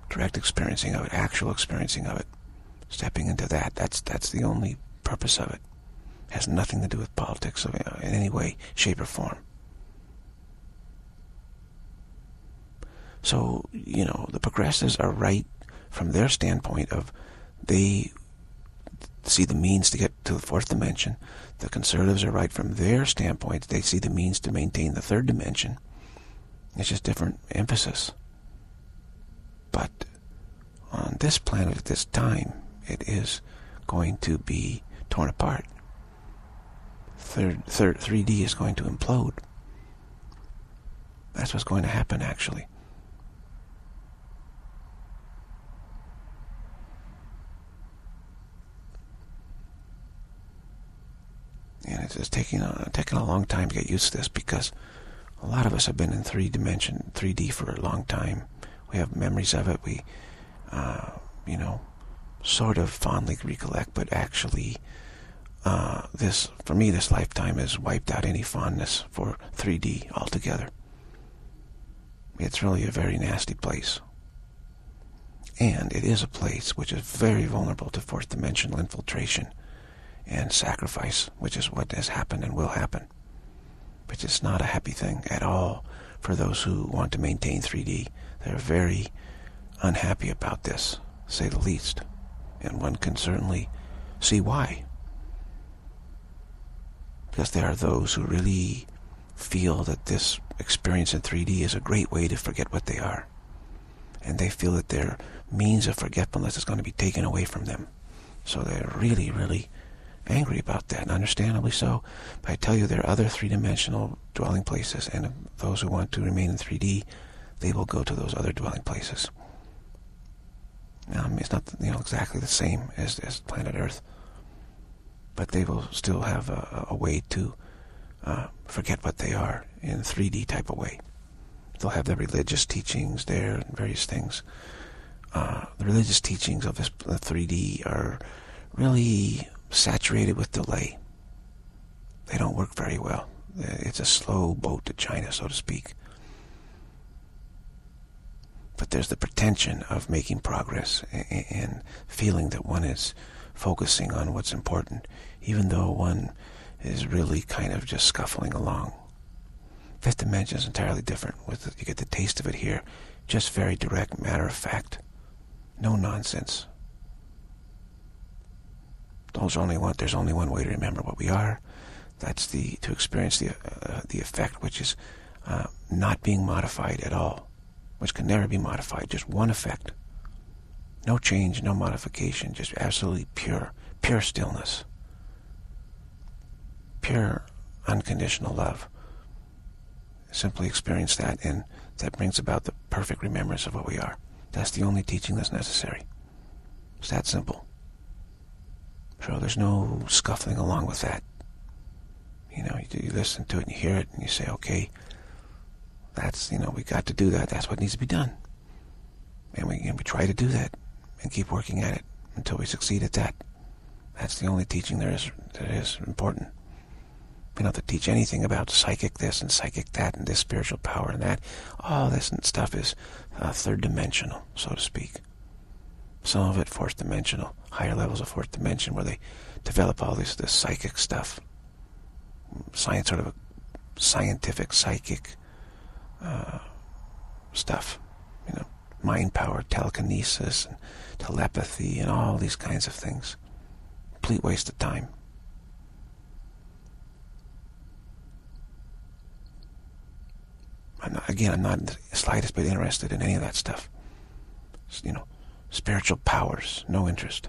Direct experiencing of it, actual experiencing of it. Stepping into that, that's that's the only purpose of it has nothing to do with politics uh, in any way, shape, or form. So, you know, the progressives are right from their standpoint of they see the means to get to the fourth dimension. The conservatives are right from their standpoint. They see the means to maintain the third dimension. It's just different emphasis. But on this planet at this time, it is going to be torn apart third, third 3D is going to implode. That's what's going to happen, actually. And it's, it's taking a, taking a long time to get used to this because a lot of us have been in three dimension, 3D for a long time. We have memories of it. We, uh, you know, sort of fondly recollect, but actually uh, this, for me, this lifetime has wiped out any fondness for 3D altogether. It's really a very nasty place. And it is a place which is very vulnerable to fourth dimensional infiltration and sacrifice, which is what has happened and will happen. Which is not a happy thing at all for those who want to maintain 3D. They're very unhappy about this, say the least. And one can certainly see why. Because there are those who really feel that this experience in 3D is a great way to forget what they are. And they feel that their means of forgetfulness is going to be taken away from them. So they're really, really angry about that, and understandably so. But I tell you, there are other three-dimensional dwelling places, and those who want to remain in 3D, they will go to those other dwelling places. Um, it's not you know exactly the same as, as planet Earth, but they will still have a, a way to uh, forget what they are in 3D type of way. They'll have their religious teachings there and various things. Uh, the religious teachings of this 3D are really saturated with delay. They don't work very well. It's a slow boat to China, so to speak. But there's the pretension of making progress and feeling that one is focusing on what's important, even though one is really kind of just scuffling along. Fifth dimension is entirely different. With you get the taste of it here, just very direct, matter of fact, no nonsense. There's only one. There's only one way to remember what we are. That's the to experience the uh, the effect, which is uh, not being modified at all, which can never be modified. Just one effect. No change, no modification. Just absolutely pure, pure stillness. Pure, unconditional love. Simply experience that, and that brings about the perfect remembrance of what we are. That's the only teaching that's necessary. It's that simple. So there's no scuffling along with that. You know, you, you listen to it and you hear it and you say, okay, that's, you know, we got to do that. That's what needs to be done. And we, and we try to do that and keep working at it until we succeed at that. That's the only teaching there is that is important. We don't have to teach anything about psychic this and psychic that and this spiritual power and that. All this stuff is uh, third dimensional, so to speak. Some of it fourth dimensional, higher levels of fourth dimension where they develop all this, this psychic stuff. Science, sort of a scientific, psychic uh, stuff. You know, mind power, telekinesis, and telepathy, and all these kinds of things. Complete waste of time. I'm not, again, I'm not in the slightest bit interested in any of that stuff. You know, Spiritual powers, no interest.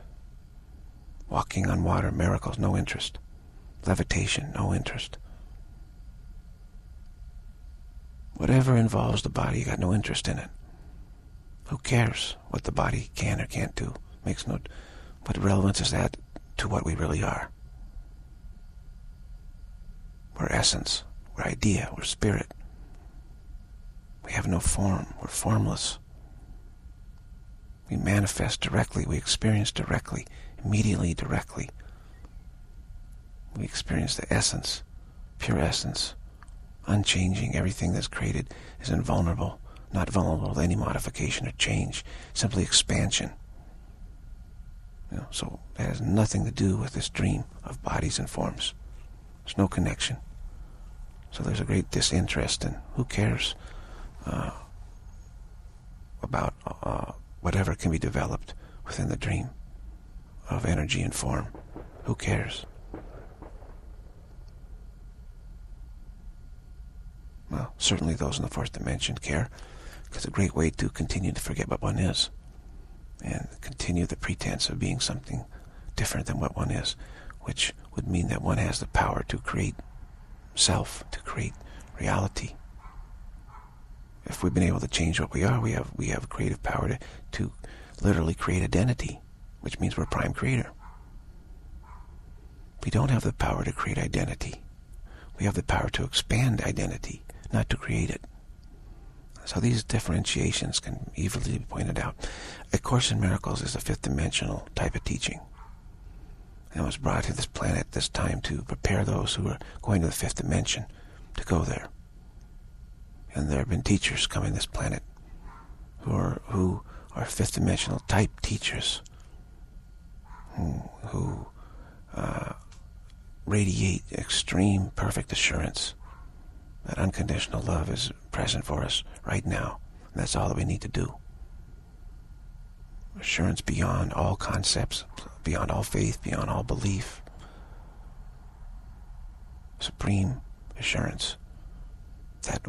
Walking on water, miracles, no interest. Levitation, no interest. Whatever involves the body, you got no interest in it. Who cares what the body can or can't do? Makes no... What relevance is that to what we really are? We're essence. We're idea. We're spirit. We have no form. We're formless. We manifest directly. We experience directly, immediately directly. We experience the essence, pure essence, unchanging. Everything that's created is invulnerable, not vulnerable to any modification or change, simply expansion. You know, so that has nothing to do with this dream of bodies and forms. There's no connection. So there's a great disinterest in who cares uh, about uh, whatever can be developed within the dream of energy and form. Who cares? Well, certainly those in the fourth dimension care, because a great way to continue to forget what one is and continue the pretense of being something different than what one is, which would mean that one has the power to create self, to create reality if we've been able to change what we are, we have we have creative power to, to literally create identity, which means we're prime creator. We don't have the power to create identity. We have the power to expand identity, not to create it. So these differentiations can easily be pointed out. A Course in Miracles is a fifth dimensional type of teaching. And was brought to this planet this time to prepare those who are going to the fifth dimension to go there and there have been teachers coming this planet who are who are fifth dimensional type teachers who, who uh, radiate extreme perfect assurance that unconditional love is present for us right now. And that's all that we need to do. Assurance beyond all concepts, beyond all faith, beyond all belief. Supreme assurance that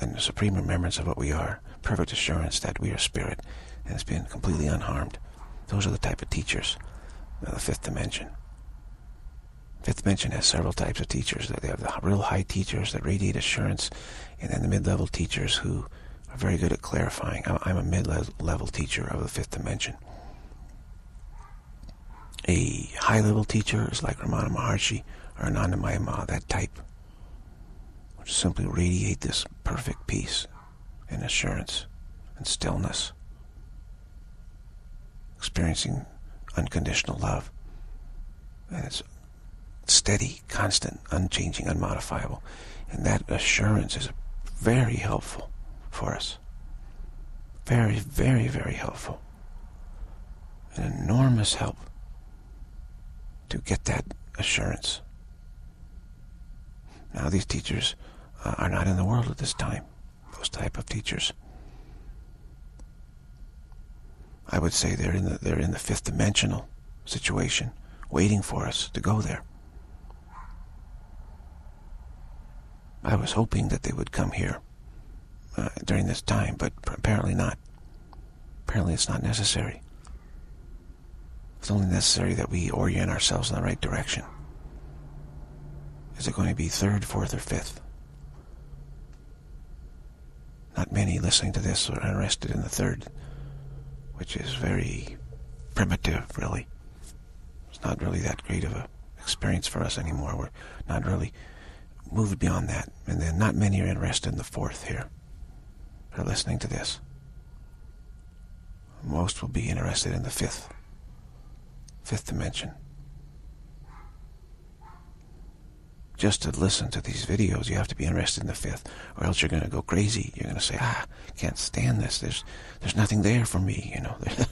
and the supreme remembrance of what we are, perfect assurance that we are spirit and has been completely unharmed. Those are the type of teachers of the fifth dimension. Fifth dimension has several types of teachers. They have the real high teachers that radiate assurance, and then the mid-level teachers who are very good at clarifying. I'm a mid-level teacher of the fifth dimension. A high-level teacher is like Ramana Maharshi or Anandamayi Ma, that type. Which simply radiate this perfect peace and assurance and stillness. Experiencing unconditional love. And it's steady, constant, unchanging, unmodifiable. And that assurance is very helpful for us. Very, very, very helpful. An enormous help to get that assurance. Now these teachers uh, are not in the world at this time. Those type of teachers. I would say they're in the they're in the fifth dimensional situation, waiting for us to go there. I was hoping that they would come here uh, during this time, but apparently not. Apparently it's not necessary. It's only necessary that we orient ourselves in the right direction. Is it going to be third, fourth, or fifth? Not many listening to this are interested in the third, which is very primitive, really. It's not really that great of an experience for us anymore. We're not really moved beyond that. And then not many are interested in the fourth here. They're listening to this. Most will be interested in the fifth, fifth dimension. Just to listen to these videos, you have to be interested in the fifth, or else you're going to go crazy. You're going to say, ah, can't stand this. There's, there's nothing there for me, you know.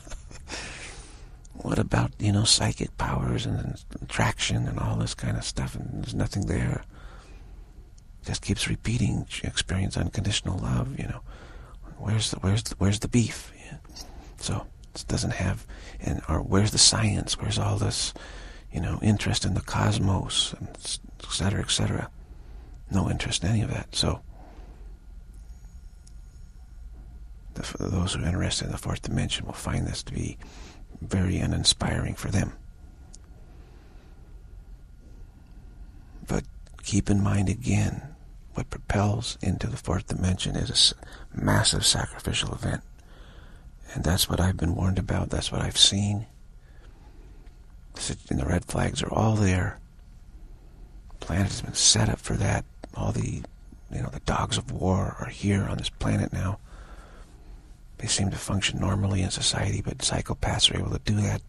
what about, you know, psychic powers and attraction and all this kind of stuff, and there's nothing there just keeps repeating experience unconditional love you know where's the where's the, where's the beef yeah. so it doesn't have and or where's the science where's all this you know interest in the cosmos and etc etc no interest in any of that so the, those who are interested in the fourth dimension will find this to be very uninspiring for them but keep in mind again what propels into the fourth dimension is a massive sacrificial event. And that's what I've been warned about. That's what I've seen. And the red flags are all there. The planet has been set up for that. All the, you know, the dogs of war are here on this planet now. They seem to function normally in society, but psychopaths are able to do that.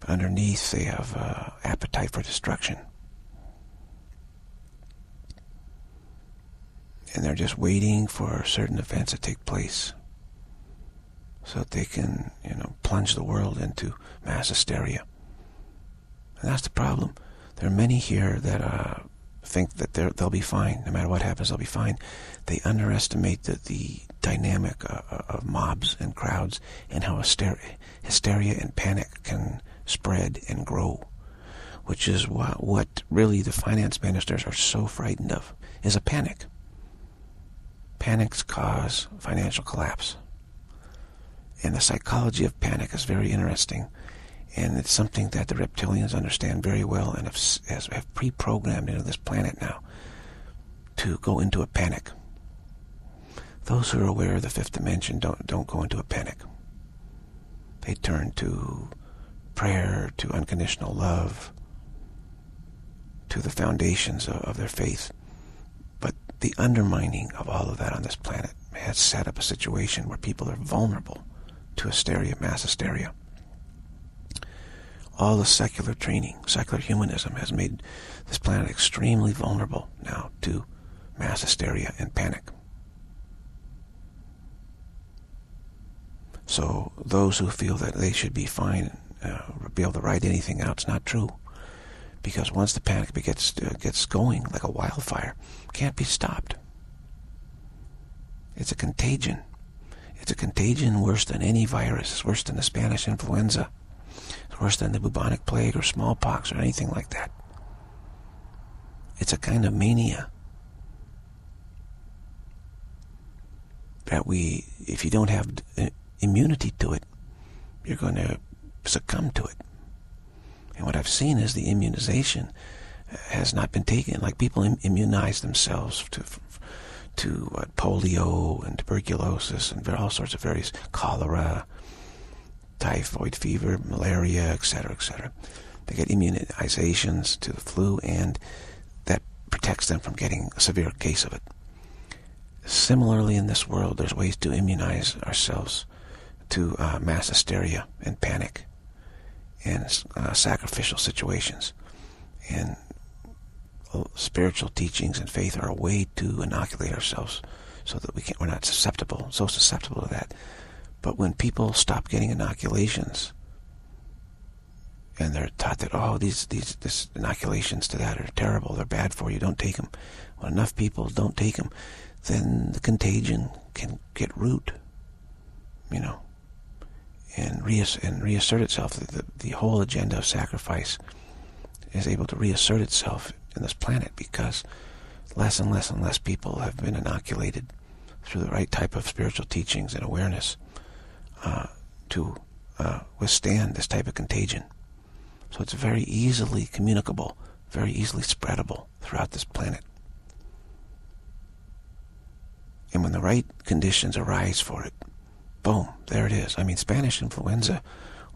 But underneath, they have uh, appetite for destruction. and they're just waiting for certain events to take place so that they can, you know, plunge the world into mass hysteria. And that's the problem. There are many here that uh, think that they'll be fine. No matter what happens, they'll be fine. They underestimate the, the dynamic uh, uh, of mobs and crowds and how hysteria, hysteria and panic can spread and grow, which is what, what really the finance ministers are so frightened of, is a panic. Panics cause financial collapse. And the psychology of panic is very interesting. And it's something that the reptilians understand very well and have, have pre-programmed into this planet now to go into a panic. Those who are aware of the fifth dimension don't, don't go into a panic. They turn to prayer, to unconditional love, to the foundations of, of their faith But the undermining of all of that on this planet has set up a situation where people are vulnerable to hysteria, mass hysteria. All the secular training, secular humanism has made this planet extremely vulnerable now to mass hysteria and panic. So those who feel that they should be fine, uh, be able to write anything out, it's not true. because once the panic gets uh, gets going like a wildfire, can't be stopped. It's a contagion. It's a contagion worse than any virus. It's worse than the Spanish influenza. Worse than the bubonic plague or smallpox or anything like that. It's a kind of mania that we, if you don't have uh, immunity to it, you're going to succumb to it. And what I've seen is the immunization has not been taken. Like people immunize themselves to to uh, polio and tuberculosis and all sorts of various cholera, typhoid fever, malaria, etc., etc. They get immunizations to the flu, and that protects them from getting a severe case of it. Similarly, in this world, there's ways to immunize ourselves to uh, mass hysteria and panic and uh, sacrificial situations. And spiritual teachings and faith are a way to inoculate ourselves so that we can we're not susceptible, so susceptible to that. But when people stop getting inoculations, and they're taught that oh these these this inoculations to that are terrible, they're bad for you, don't take them. When enough people don't take them, then the contagion can get root, you know, and, reass and reassert itself. The, the whole agenda of sacrifice is able to reassert itself in this planet because less and less and less people have been inoculated through the right type of spiritual teachings and awareness uh, to uh, withstand this type of contagion. So it's very easily communicable, very easily spreadable throughout this planet. And when the right conditions arise for it, boom, there it is. I mean, Spanish influenza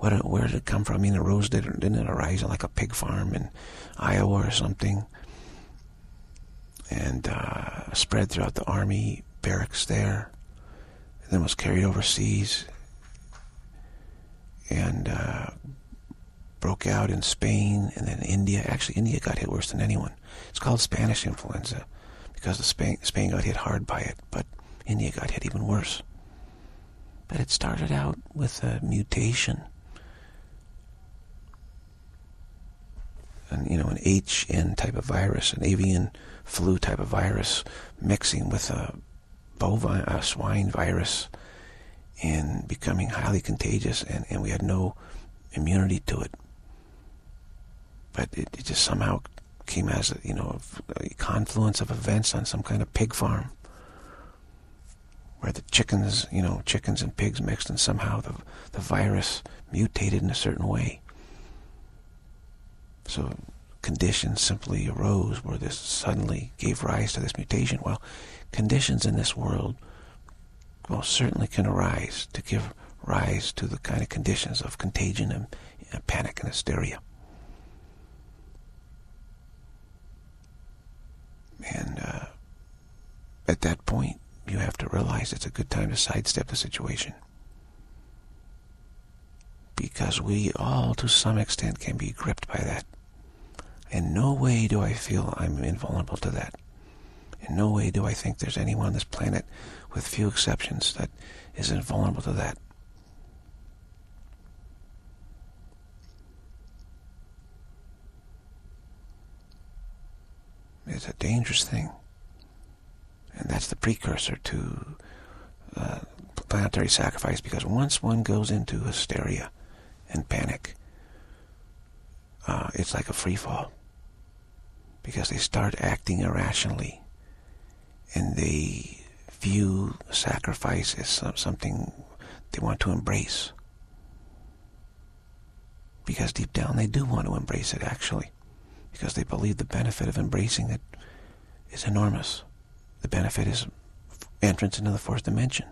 what, where did it come from? I mean, it rose, didn't, didn't it arise on like a pig farm in Iowa or something? And uh, spread throughout the army barracks there. And then was carried overseas. And uh, broke out in Spain and then India. Actually, India got hit worse than anyone. It's called Spanish influenza because the Spain, Spain got hit hard by it, but India got hit even worse. But it started out with a mutation an, you know, an HN type of virus, an avian flu type of virus, mixing with a bovine, a swine virus, and becoming highly contagious, and, and we had no immunity to it. But it, it just somehow came as a, you know, a confluence of events on some kind of pig farm where the chickens, you know, chickens and pigs mixed, and somehow the the virus mutated in a certain way. So conditions simply arose where this suddenly gave rise to this mutation. Well, conditions in this world well certainly can arise to give rise to the kind of conditions of contagion and, and panic and hysteria. And uh, at that point, you have to realize it's a good time to sidestep the situation. Because we all, to some extent, can be gripped by that. In no way do I feel I'm invulnerable to that. In no way do I think there's anyone on this planet, with few exceptions, that is invulnerable to that. It's a dangerous thing. And that's the precursor to uh, planetary sacrifice because once one goes into hysteria and panic, uh, it's like a free fall because they start acting irrationally and they view sacrifice as something they want to embrace. Because deep down they do want to embrace it actually. Because they believe the benefit of embracing it is enormous. The benefit is entrance into the fourth dimension.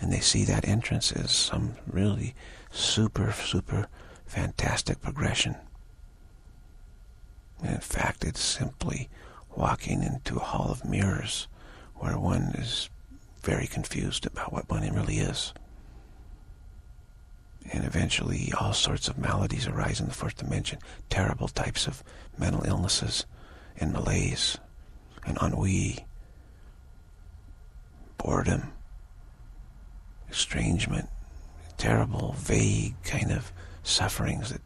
And they see that entrance as some really super, super fantastic progression in fact, it's simply walking into a hall of mirrors where one is very confused about what one really is. And eventually all sorts of maladies arise in the fourth dimension, terrible types of mental illnesses and malaise and ennui, boredom, estrangement, terrible, vague kind of sufferings that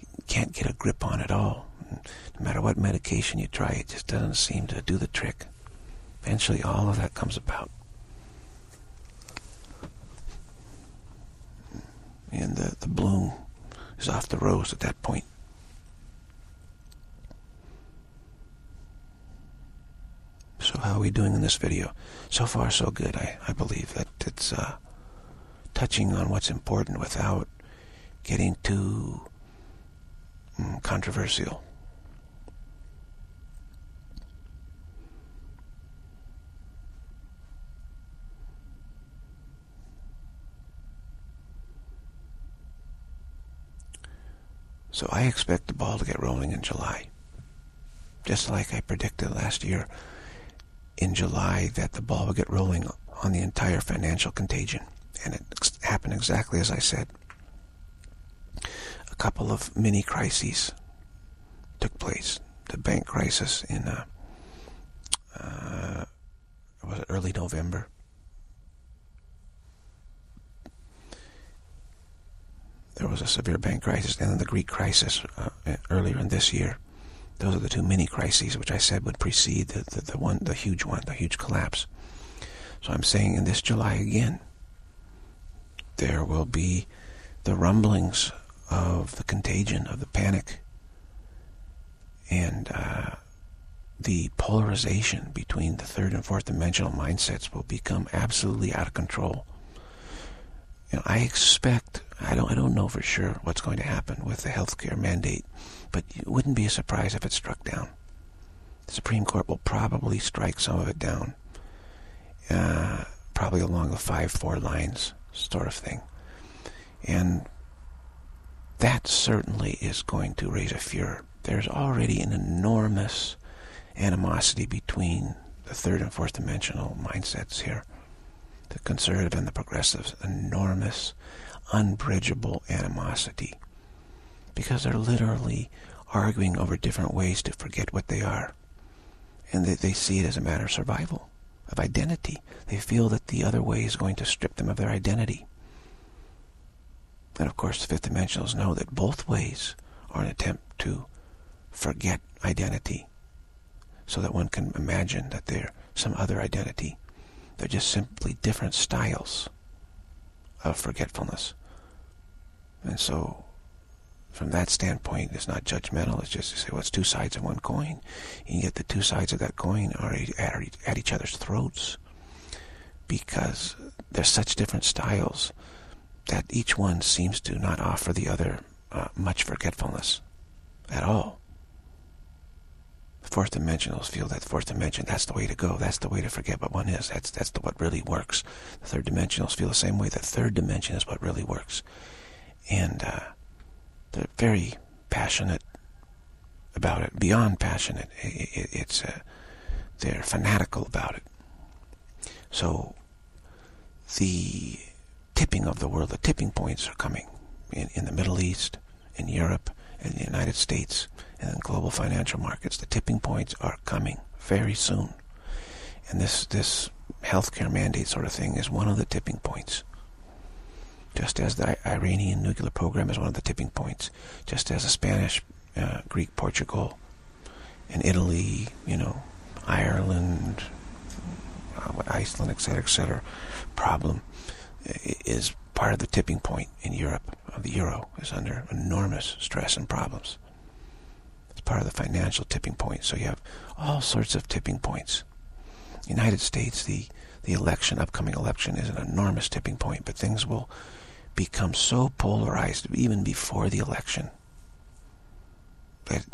you can't get a grip on at all No matter what medication you try, it just doesn't seem to do the trick. Eventually, all of that comes about. And the, the bloom is off the rose at that point. So how are we doing in this video? So far, so good. I, I believe that it's uh, touching on what's important without getting too mm, controversial. So I expect the ball to get rolling in July. Just like I predicted last year in July that the ball would get rolling on the entire financial contagion. And it happened exactly as I said. A couple of mini crises took place. The bank crisis in uh, uh, was early November? There was a severe bank crisis, and then the Greek crisis uh, earlier in this year. Those are the two mini crises, which I said would precede the, the, the one, the huge one, the huge collapse. So I'm saying in this July again, there will be the rumblings of the contagion, of the panic, and uh, the polarization between the third and fourth dimensional mindsets will become absolutely out of control. Know, I expect I don't I don't know for sure what's going to happen with the healthcare mandate, but it wouldn't be a surprise if it struck down. The Supreme Court will probably strike some of it down, uh, probably along the five-four lines sort of thing, and that certainly is going to raise a furor. There's already an enormous animosity between the third and fourth dimensional mindsets here the conservative and the progressives, enormous, unbridgeable animosity. Because they're literally arguing over different ways to forget what they are. And they, they see it as a matter of survival, of identity. They feel that the other way is going to strip them of their identity. And of course, the fifth dimensionals know that both ways are an attempt to forget identity so that one can imagine that they're some other identity they're just simply different styles of forgetfulness. And so, from that standpoint, it's not judgmental. It's just to say, well, it's two sides of one coin. And yet the two sides of that coin are at each other's throats because they're such different styles that each one seems to not offer the other uh, much forgetfulness at all fourth dimensionals feel that fourth dimension, that's the way to go. That's the way to forget what one is. That's that's the, what really works. The third dimensionals feel the same way. The third dimension is what really works. And uh, they're very passionate about it, beyond passionate. It, it, it's uh, They're fanatical about it. So the tipping of the world, the tipping points are coming in, in the Middle East, in Europe, in the United States, and global financial markets. The tipping points are coming very soon. And this, this healthcare mandate sort of thing is one of the tipping points. Just as the Iranian nuclear program is one of the tipping points. Just as the Spanish, uh, Greek, Portugal, and Italy, you know, Ireland, uh, Iceland, etc., etc., problem is part of the tipping point in Europe. The euro is under enormous stress and problems part of the financial tipping point. So you have all sorts of tipping points. United States, the, the election, upcoming election, is an enormous tipping point, but things will become so polarized even before the election that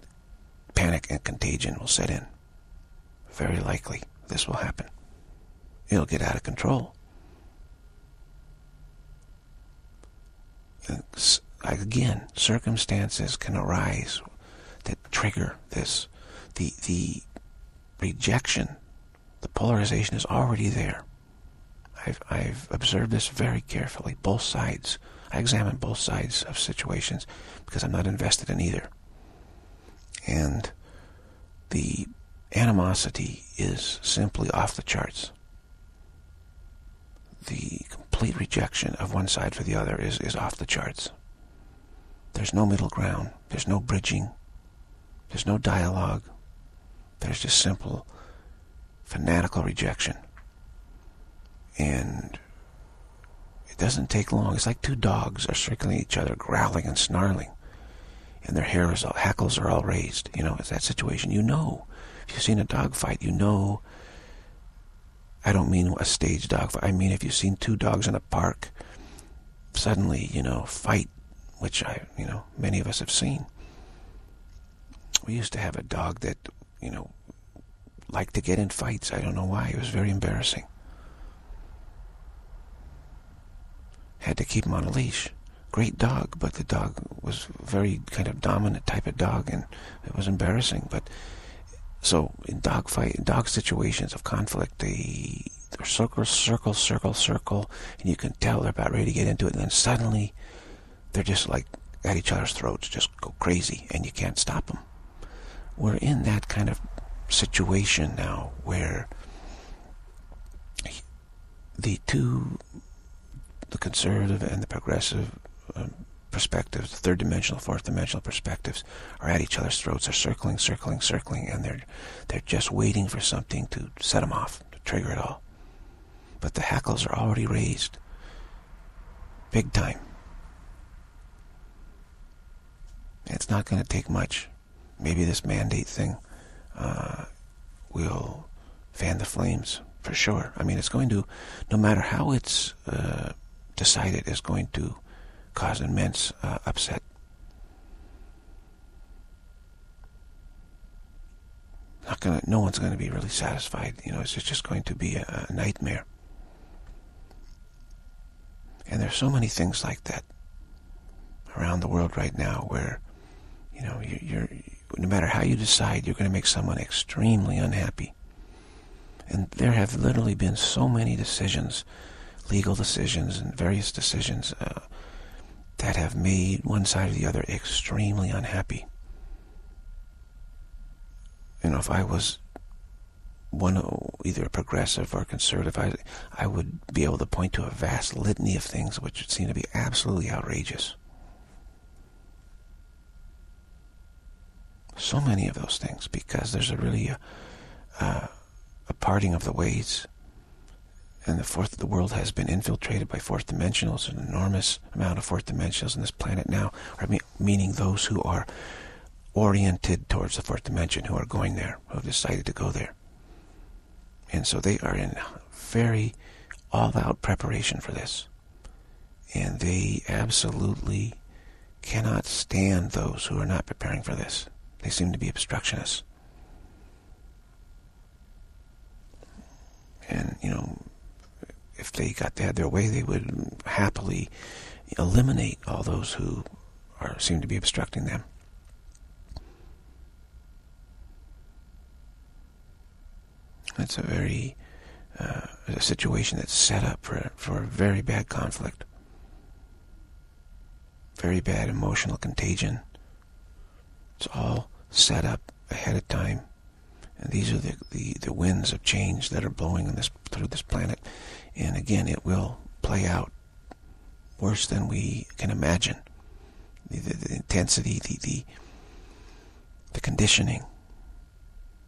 panic and contagion will set in. Very likely this will happen. It'll get out of control. And again, circumstances can arise that trigger this. The, the rejection, the polarization is already there. I've, I've observed this very carefully, both sides. I examine both sides of situations because I'm not invested in either. And the animosity is simply off the charts. The complete rejection of one side for the other is, is off the charts. There's no middle ground. There's no bridging. There's no dialogue. There's just simple fanatical rejection. And it doesn't take long. It's like two dogs are circling each other, growling and snarling. And their hair is all, hackles are all raised. You know, it's that situation. You know. If you've seen a dog fight, you know. I don't mean a stage dog fight. I mean if you've seen two dogs in a park suddenly, you know, fight, which I, you know, many of us have seen. We used to have a dog that, you know, liked to get in fights. I don't know why. It was very embarrassing. Had to keep him on a leash. Great dog, but the dog was very kind of dominant type of dog, and it was embarrassing. But so in dog fight, in dog situations of conflict, they they're circle, circle, circle, circle, and you can tell they're about ready to get into it, and then suddenly they're just like at each other's throats, just go crazy, and you can't stop them. We're in that kind of situation now where the two, the conservative and the progressive um, perspectives, the third dimensional, fourth dimensional perspectives, are at each other's throats. They're circling, circling, circling, and they're they're just waiting for something to set them off, to trigger it all. But the hackles are already raised, big time. It's not going to take much. Maybe this mandate thing uh, will fan the flames for sure. I mean, it's going to, no matter how it's uh, decided, it's going to cause immense uh, upset. Not gonna, no one's going to be really satisfied. You know, it's just going to be a, a nightmare. And there's so many things like that around the world right now where, you know, you're, you're no matter how you decide, you're going to make someone extremely unhappy. And there have literally been so many decisions, legal decisions and various decisions uh, that have made one side or the other extremely unhappy. You know, if I was one either a progressive or conservative, I, I would be able to point to a vast litany of things which would seem to be absolutely outrageous. So many of those things because there's a really a, a, a parting of the ways and the fourth the world has been infiltrated by fourth dimensionals an enormous amount of fourth dimensionals on this planet now or meaning those who are oriented towards the fourth dimension who are going there who have decided to go there and so they are in very all-out preparation for this. And they absolutely cannot stand those who are not preparing for this. They seem to be obstructionists. And, you know, if they got to have their way, they would happily eliminate all those who are seem to be obstructing them. It's a very uh, a situation that's set up for for a very bad conflict, very bad emotional contagion. It's all set up ahead of time, and these are the the, the winds of change that are blowing this through this planet, and again, it will play out worse than we can imagine. The, the, the intensity, the, the the conditioning,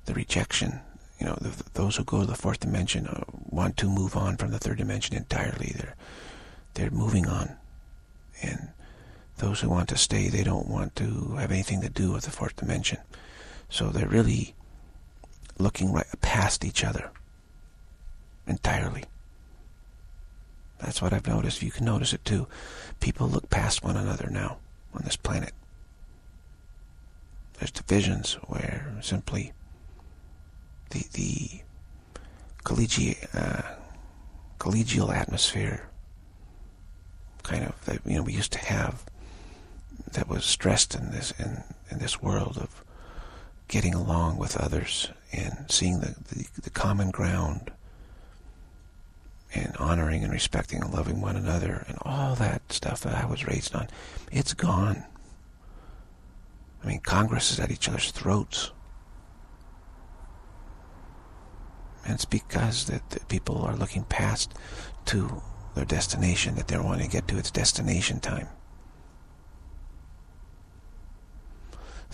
the rejection, you know, the, those who go to the fourth dimension uh, want to move on from the third dimension entirely. They're they're moving on, and those who want to stay, they don't want to have anything to do with the fourth dimension. So they're really looking right past each other entirely. That's what I've noticed. You can notice it too. People look past one another now on this planet. There's divisions where simply the the uh, collegial atmosphere kind of that you know we used to have that was stressed in this in, in this world of getting along with others and seeing the, the, the common ground and honoring and respecting and loving one another and all that stuff that I was raised on, it's gone. I mean, Congress is at each other's throats. And it's because that, that people are looking past to their destination, that they're wanting to get to its destination time.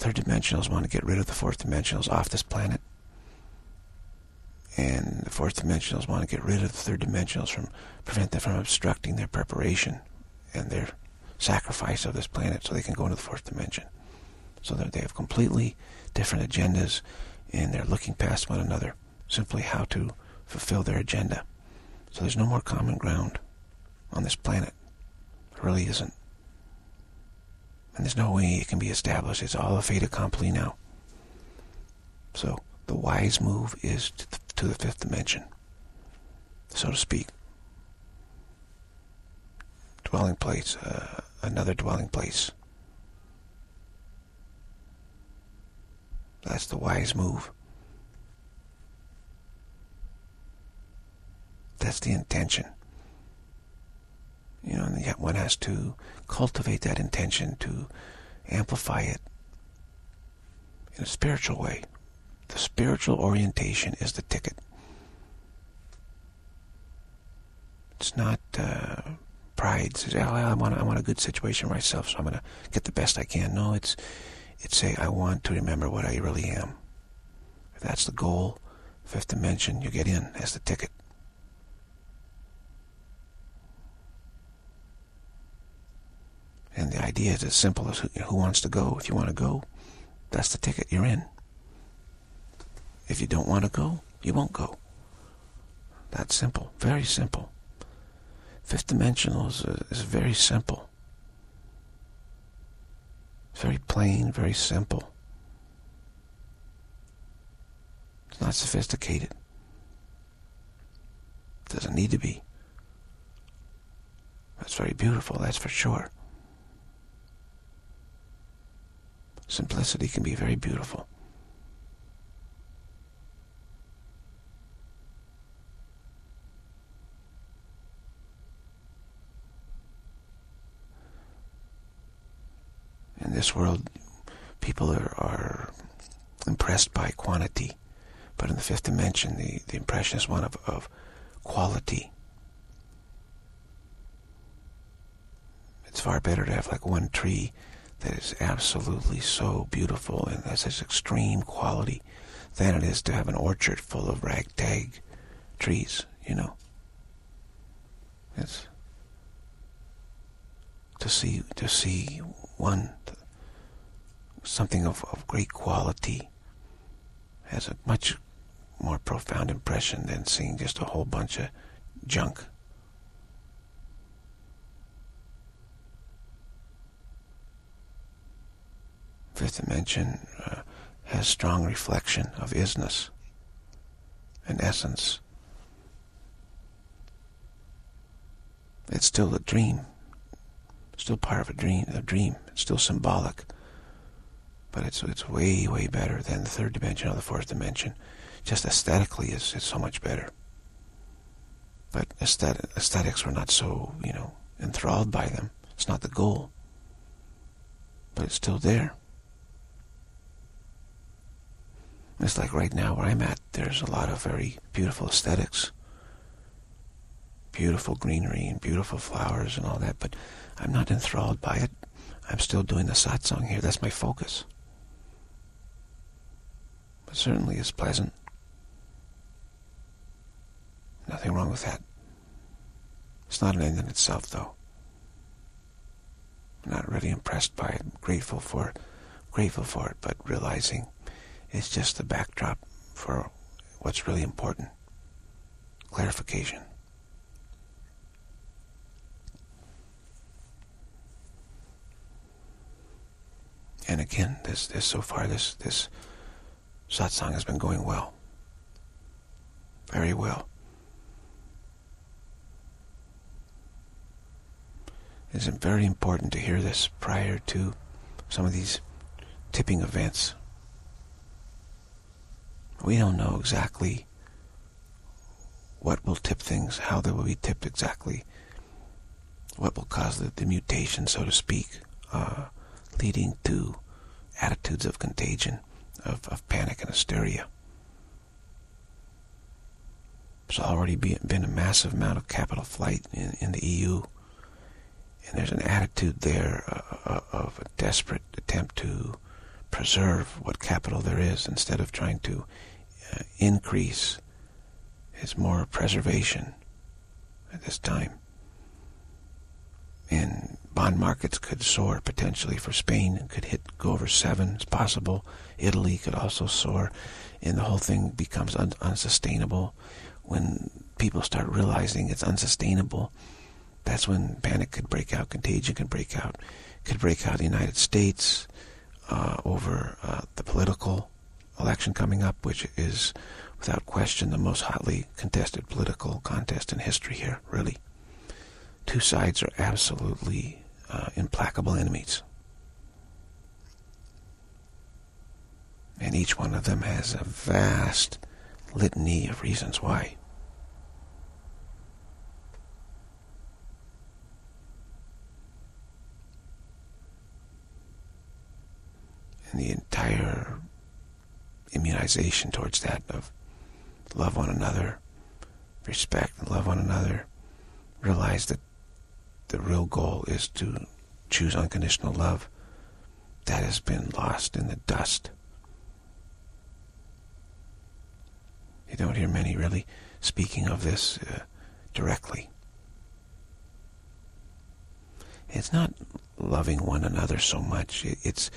Third dimensionals want to get rid of the fourth dimensionals off this planet. And the fourth dimensionals want to get rid of the third dimensionals from prevent them from obstructing their preparation and their sacrifice of this planet so they can go into the fourth dimension. So that they have completely different agendas and they're looking past one another, simply how to fulfill their agenda. So there's no more common ground on this planet. There really isn't. And there's no way it can be established. It's all a fait accompli now. So the wise move is to the, to the fifth dimension, so to speak. Dwelling place, uh, another dwelling place. That's the wise move. That's the intention. You know, and yet one has to cultivate that intention to amplify it in a spiritual way. The spiritual orientation is the ticket. It's not uh, pride. Says, oh, I want, I want a good situation for myself, so I'm going to get the best I can. No, it's, it's say, I want to remember what I really am. If that's the goal, fifth dimension, you get in as the ticket. And the idea is as simple as who, who wants to go. If you want to go, that's the ticket. You're in. If you don't want to go, you won't go. That's simple. Very simple. Fifth dimensional is, uh, is very simple. It's very plain, very simple. It's not sophisticated. It doesn't need to be. That's very beautiful, that's for sure. Simplicity can be very beautiful. In this world, people are, are impressed by quantity, but in the fifth dimension, the, the impression is one of, of quality. It's far better to have like one tree that is absolutely so beautiful and has such extreme quality than it is to have an orchard full of ragtag trees, you know. It's to see to see one something of, of great quality has a much more profound impression than seeing just a whole bunch of junk. Fifth dimension uh, has strong reflection of isness and essence. It's still a dream, still part of a dream. A dream. It's still symbolic, but it's it's way way better than the third dimension or the fourth dimension. Just aesthetically, it's it's so much better. But aesthetic, aesthetics were not so you know enthralled by them. It's not the goal, but it's still there. It's like right now where I'm at, there's a lot of very beautiful aesthetics. Beautiful greenery and beautiful flowers and all that, but I'm not enthralled by it. I'm still doing the satsang here. That's my focus. But certainly it's pleasant. Nothing wrong with that. It's not an end in itself, though. I'm not really impressed by it. I'm grateful for it. Grateful for it, but realizing it's just the backdrop for what's really important. Clarification. And again, this, this so far, this, this satsang has been going well. Very well. It's very important to hear this prior to some of these tipping events we don't know exactly what will tip things, how they will be tipped exactly, what will cause the, the mutation, so to speak, uh, leading to attitudes of contagion, of, of panic and hysteria. There's already been a massive amount of capital flight in, in the EU, and there's an attitude there uh, uh, of a desperate attempt to preserve what capital there is instead of trying to uh, increase. It's more preservation at this time. And bond markets could soar potentially for Spain. It could hit go over seven. It's possible. Italy could also soar, and the whole thing becomes un unsustainable. When people start realizing it's unsustainable, that's when panic could break out, contagion could break out, could break out in the United States uh, over uh, the political election coming up, which is without question the most hotly contested political contest in history here, really. Two sides are absolutely uh, implacable enemies. And each one of them has a vast litany of reasons why. And the entire immunization towards that of love one another, respect and love one another, realize that the real goal is to choose unconditional love. That has been lost in the dust. You don't hear many really speaking of this uh, directly. It's not loving one another so much. It's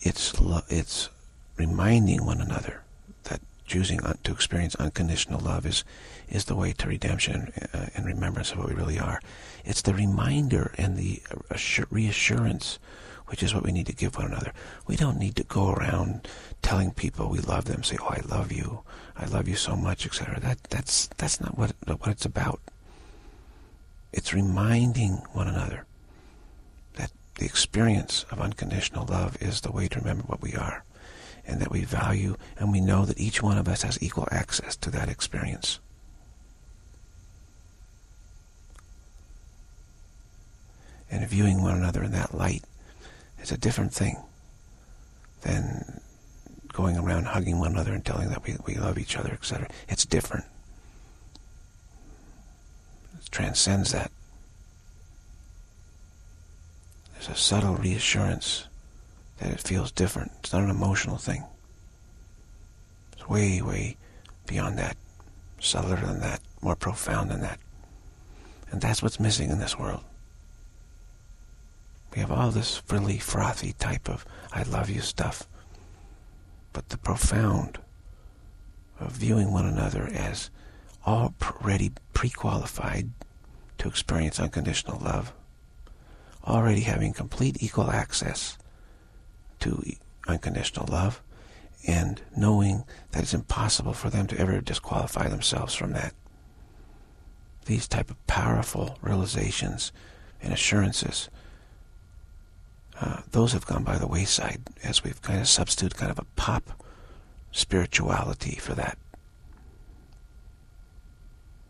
it's it's reminding one another that choosing to experience unconditional love is is the way to redemption uh, and remembrance of what we really are. It's the reminder and the reassurance, which is what we need to give one another. We don't need to go around telling people we love them, say, "Oh, I love you, I love you so much," etc. That that's that's not what what it's about. It's reminding one another that the experience of unconditional love is the way to remember what we are and that we value and we know that each one of us has equal access to that experience. And viewing one another in that light is a different thing than going around hugging one another and telling that we, we love each other, etc. It's different. It transcends that. There's a subtle reassurance that it feels different. It's not an emotional thing. It's way, way beyond that, subtler than that, more profound than that. And that's what's missing in this world. We have all this frilly, frothy type of I love you stuff. But the profound of viewing one another as already pre-qualified to experience unconditional love, already having complete equal access to unconditional love and knowing that it's impossible for them to ever disqualify themselves from that. These type of powerful realizations and assurances, uh, those have gone by the wayside as we've kind of substituted kind of a pop spirituality for that.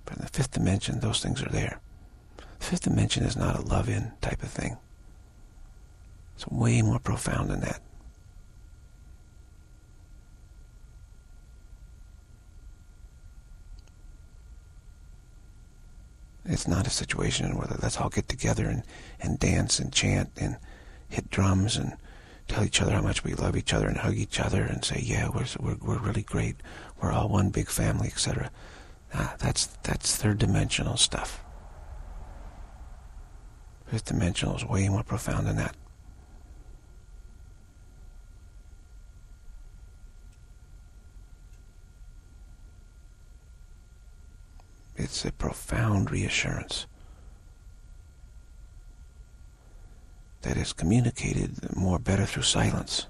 But in the fifth dimension, those things are there. The fifth dimension is not a love-in type of thing. It's way more profound than that. It's not a situation where let's all get together and, and dance and chant and hit drums and tell each other how much we love each other and hug each other and say, yeah, we're, we're, we're really great. We're all one big family, etc. Ah, that's, that's third dimensional stuff. Fifth dimensional is way more profound than that. It's a profound reassurance that is communicated more better through silence.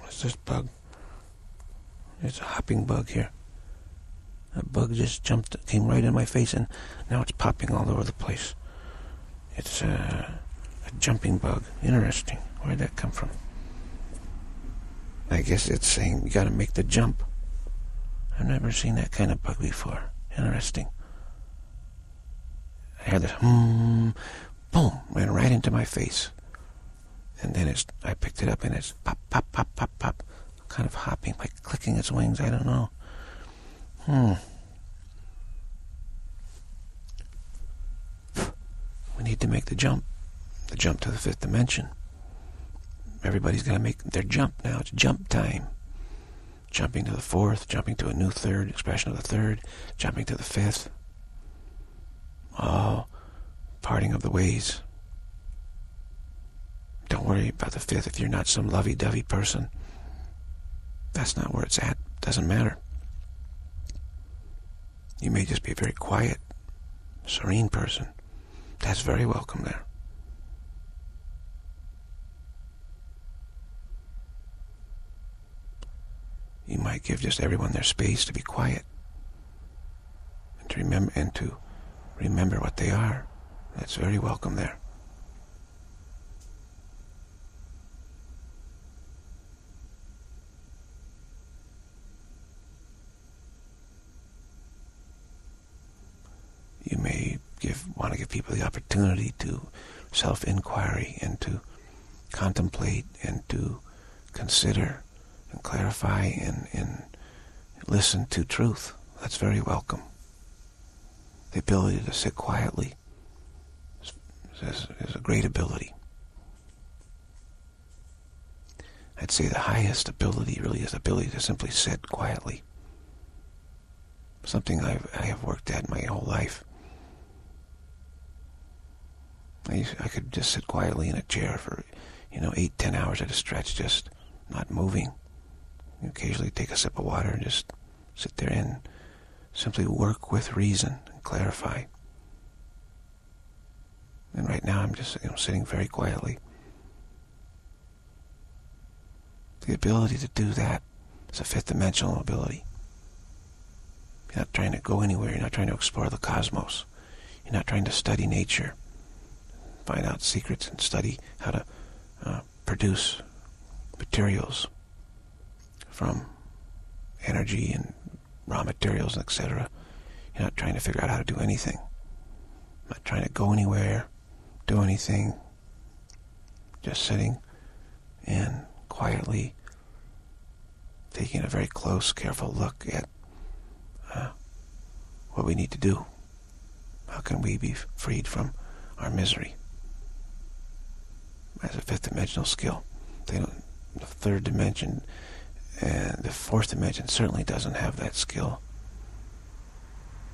What's this bug? It's a hopping bug here. A bug just jumped, came right in my face, and now it's popping all over the place. It's a, a jumping bug. Interesting. Where'd that come from? I guess it's saying you got to make the jump. I've never seen that kind of bug before. Interesting. I heard this hmm, boom, ran right into my face. And then it's, I picked it up and it's pop, pop, pop, pop, pop, kind of hopping, like clicking its wings. I don't know. Hmm. We need to make the jump, the jump to the fifth dimension. Everybody's to make their jump now. It's jump time. Jumping to the fourth, jumping to a new third, expression of the third, jumping to the fifth. All parting of the ways. Don't worry about the fifth if you're not some lovey-dovey person. That's not where it's at. Doesn't matter. You may just be a very quiet, serene person. That's very welcome there. You might give just everyone their space to be quiet and to remember and to remember what they are. That's very welcome there. You may give want to give people the opportunity to self-inquiry and to contemplate and to consider and clarify and, and listen to truth. That's very welcome. The ability to sit quietly is, is a great ability. I'd say the highest ability really is the ability to simply sit quietly. Something I've, I have worked at my whole life. I, I could just sit quietly in a chair for, you know, eight, ten hours at a stretch, just not moving. Occasionally take a sip of water and just sit there and simply work with reason and clarify. And right now I'm just you know, sitting very quietly. The ability to do that is a fifth dimensional ability. You're not trying to go anywhere. You're not trying to explore the cosmos. You're not trying to study nature, find out secrets and study how to uh, produce materials from energy and raw materials, etc. You're not trying to figure out how to do anything. Not trying to go anywhere, do anything. Just sitting and quietly taking a very close, careful look at uh, what we need to do. How can we be freed from our misery? As a fifth dimensional skill. The third dimension and the fourth dimension certainly doesn't have that skill.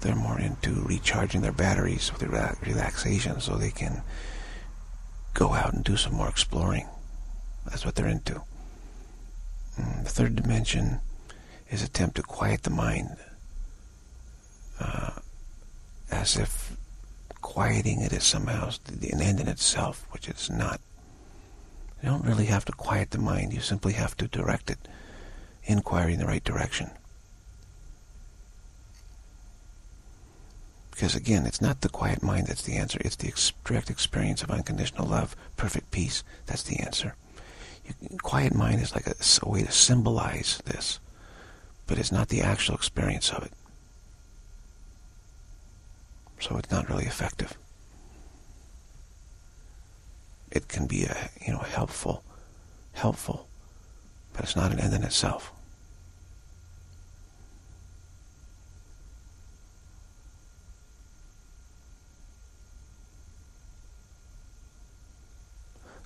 They're more into recharging their batteries with relaxation so they can go out and do some more exploring. That's what they're into. Mm, the third dimension is attempt to quiet the mind uh, as if quieting it is somehow an end in itself, which it's not. You don't really have to quiet the mind. You simply have to direct it inquiry in the right direction. Because again, it's not the quiet mind that's the answer. It's the direct experience of unconditional love, perfect peace. That's the answer. You, quiet mind is like a, a way to symbolize this, but it's not the actual experience of it. So it's not really effective. It can be a you know helpful, helpful but it's not an end in itself.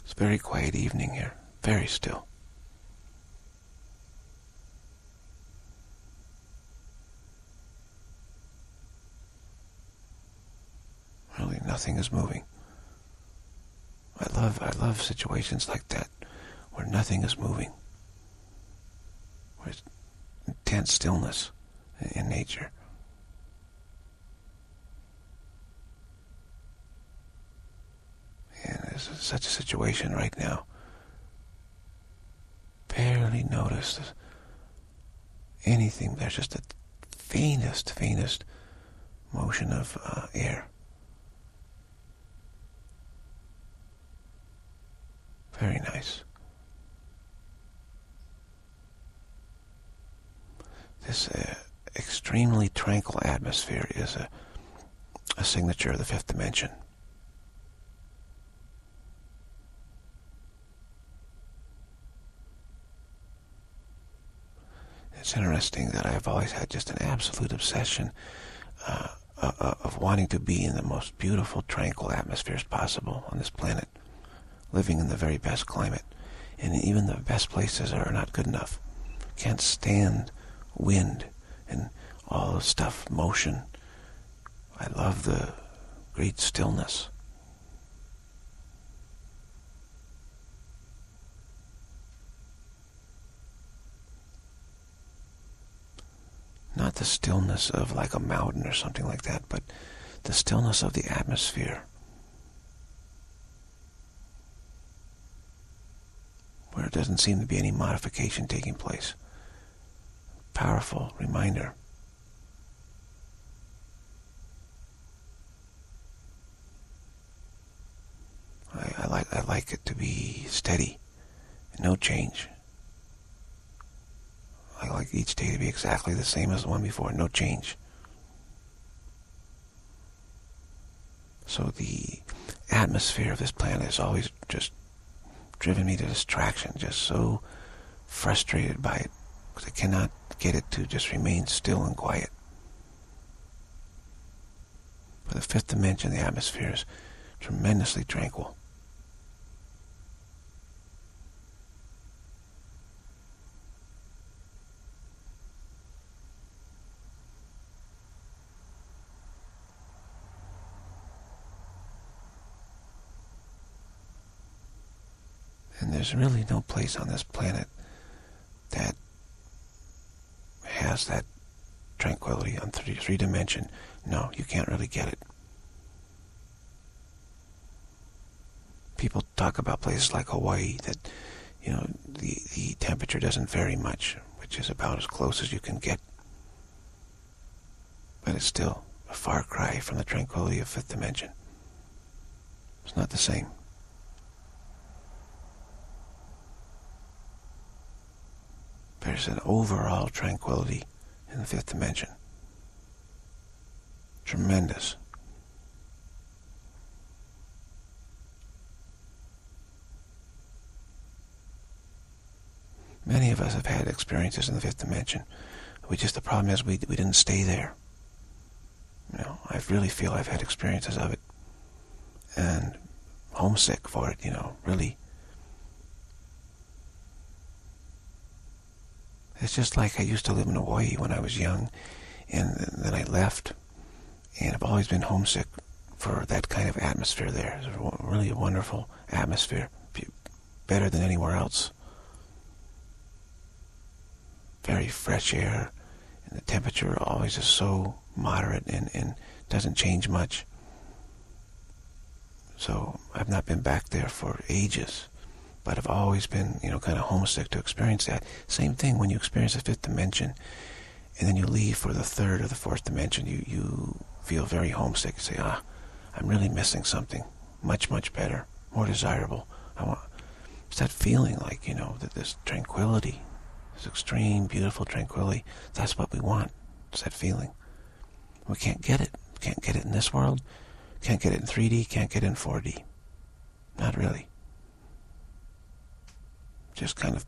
It's a very quiet evening here, very still. Really, nothing is moving. I love, I love situations like that, where nothing is moving intense stillness in nature. And there's such a situation right now. Barely notice anything. There's just the faintest, faintest motion of uh, air. Very nice. This uh, extremely tranquil atmosphere is a, a signature of the fifth dimension. It's interesting that I've always had just an absolute obsession uh, uh, uh, of wanting to be in the most beautiful, tranquil atmospheres possible on this planet, living in the very best climate. And even the best places are not good enough. Can't stand wind and all the stuff, motion. I love the great stillness. Not the stillness of like a mountain or something like that, but the stillness of the atmosphere. Where it doesn't seem to be any modification taking place. Powerful reminder. I, I, like I like it to be steady, no change. I like each day to be exactly the same as the one before, no change. So the atmosphere of this planet has always just driven me to distraction, just so frustrated by it, because I cannot get it to just remain still and quiet. For the fifth dimension, the atmosphere is tremendously tranquil. And there's really no place on this planet that has that tranquility on three, three dimension. No, you can't really get it. People talk about places like Hawaii that, you know, the, the temperature doesn't vary much, which is about as close as you can get. But it's still a far cry from the tranquility of fifth dimension. It's not the same. There's an overall tranquility in the fifth dimension. Tremendous. Many of us have had experiences in the fifth dimension. We just the problem is we we didn't stay there. You know, I really feel I've had experiences of it, and homesick for it. You know, really It's just like I used to live in Hawaii when I was young, and then I left, and I've always been homesick for that kind of atmosphere there. It's really a wonderful atmosphere, better than anywhere else. Very fresh air, and the temperature always is so moderate and, and doesn't change much. So I've not been back there for ages but I've always been, you know, kind of homesick to experience that. Same thing when you experience the fifth dimension, and then you leave for the third or the fourth dimension. You you feel very homesick. You say, ah, I'm really missing something much much better, more desirable. I want. It's that feeling like you know that this tranquility, this extreme, beautiful tranquility. That's what we want. It's that feeling. We can't get it. Can't get it in this world. Can't get it in 3D. Can't get it in 4D. Not really just kind of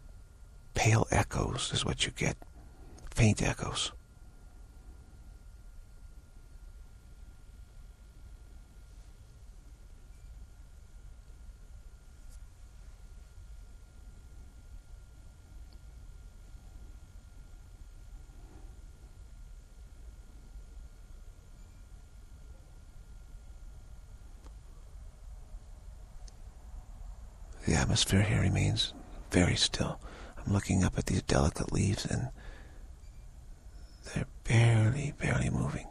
pale echoes is what you get. Faint echoes. The atmosphere here remains very still. I'm looking up at these delicate leaves and they're barely, barely moving.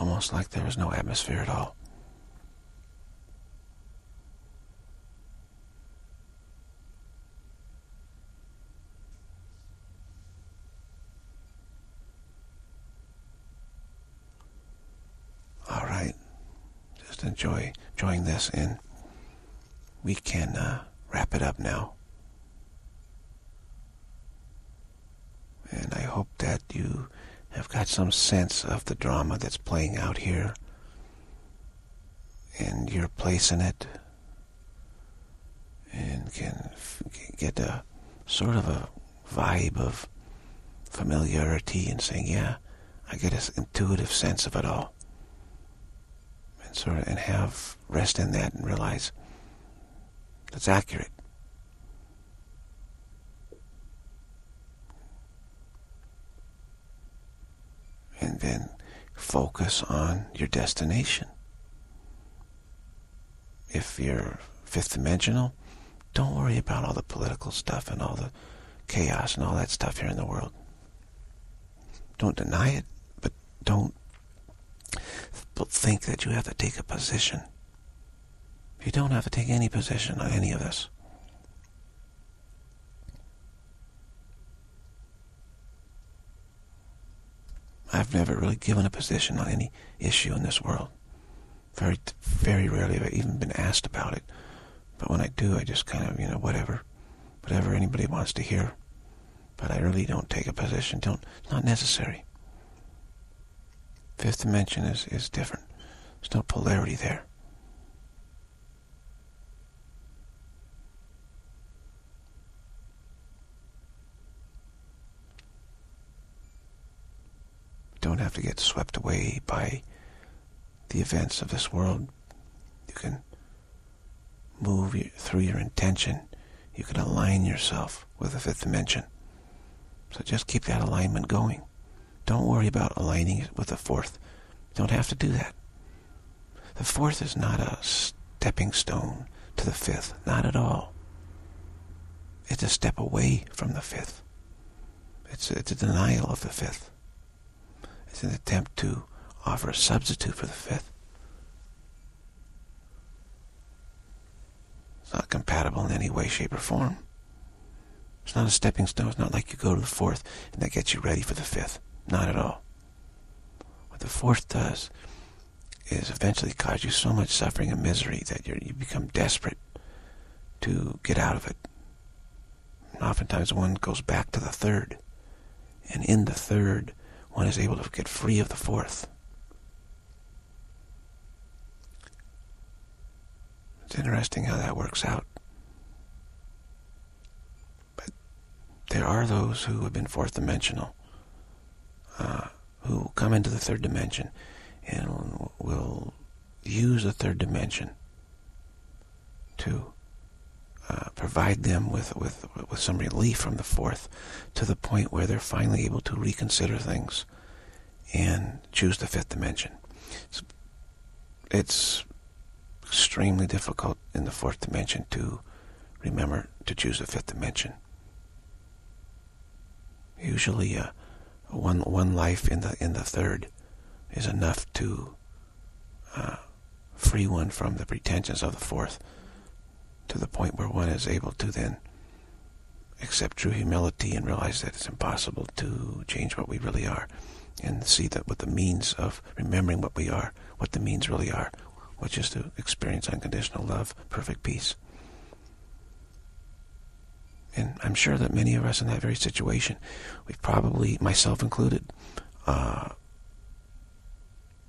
Almost like there is no atmosphere at all. Enjoy enjoying this, and we can uh, wrap it up now. And I hope that you have got some sense of the drama that's playing out here and your place in it and can get a sort of a vibe of familiarity and saying, yeah, I get an intuitive sense of it all. And sort of, and have rest in that and realize that's accurate. And then focus on your destination. If you're fifth dimensional, don't worry about all the political stuff and all the chaos and all that stuff here in the world. Don't deny it, but don't think that you have to take a position. You don't have to take any position on any of this. I've never really given a position on any issue in this world. Very, very rarely have I even been asked about it. But when I do, I just kind of, you know, whatever. Whatever anybody wants to hear. But I really don't take a position. Don't. It's not necessary. Fifth dimension is, is different. There's no polarity there. don't have to get swept away by the events of this world. You can move through your intention. You can align yourself with the fifth dimension. So just keep that alignment going. Don't worry about aligning it with the fourth. You don't have to do that. The fourth is not a stepping stone to the fifth. Not at all. It's a step away from the fifth. It's a, it's a denial of the fifth. It's an attempt to offer a substitute for the fifth. It's not compatible in any way, shape, or form. It's not a stepping stone. It's not like you go to the fourth and that gets you ready for the fifth. Not at all. What the fourth does is eventually cause you so much suffering and misery that you become desperate to get out of it. And oftentimes one goes back to the third. And in the third, one is able to get free of the fourth. It's interesting how that works out. But there are those who have been fourth dimensional, uh, who come into the third dimension and will use the third dimension to uh, provide them with, with, with some relief from the fourth to the point where they're finally able to reconsider things and choose the fifth dimension. It's, it's extremely difficult in the fourth dimension to remember to choose the fifth dimension. Usually, uh, one one life in the in the third is enough to uh, free one from the pretensions of the fourth to the point where one is able to then accept true humility and realize that it's impossible to change what we really are and see that what the means of remembering what we are, what the means really are, which is to experience unconditional love, perfect peace. And I'm sure that many of us in that very situation, we've probably, myself included, uh,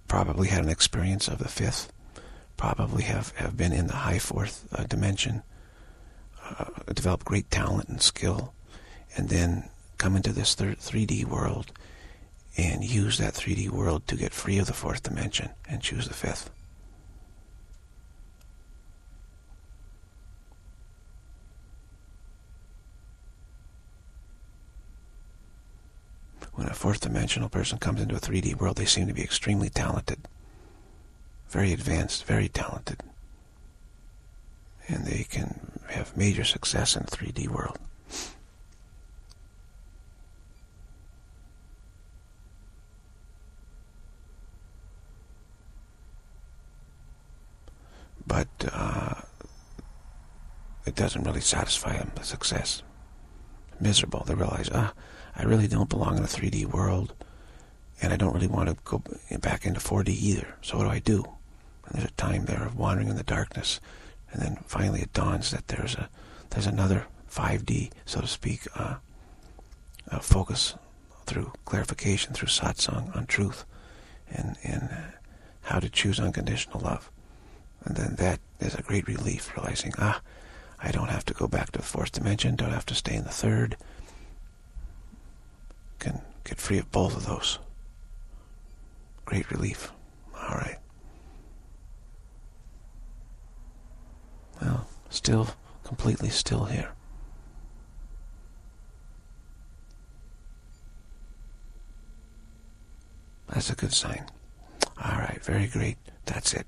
probably had an experience of the fifth, probably have, have been in the high fourth uh, dimension, uh, developed great talent and skill, and then come into this third 3D world and use that 3D world to get free of the fourth dimension and choose the fifth. When a fourth dimensional person comes into a 3D world, they seem to be extremely talented, very advanced, very talented. And they can have major success in the 3D world. But uh, it doesn't really satisfy them, the success. Miserable. They realize, ah, I really don't belong in a 3D world, and I don't really want to go back into 4D either. So what do I do? And there's a time there of wandering in the darkness, and then finally it dawns that there's a there's another 5D, so to speak, uh, uh, focus through clarification, through satsang on truth, and and how to choose unconditional love. And then that is a great relief, realizing, ah, I don't have to go back to the fourth dimension, don't have to stay in the third. Can get free of both of those. Great relief. All right. Well, still completely still here. That's a good sign. All right, very great. That's it.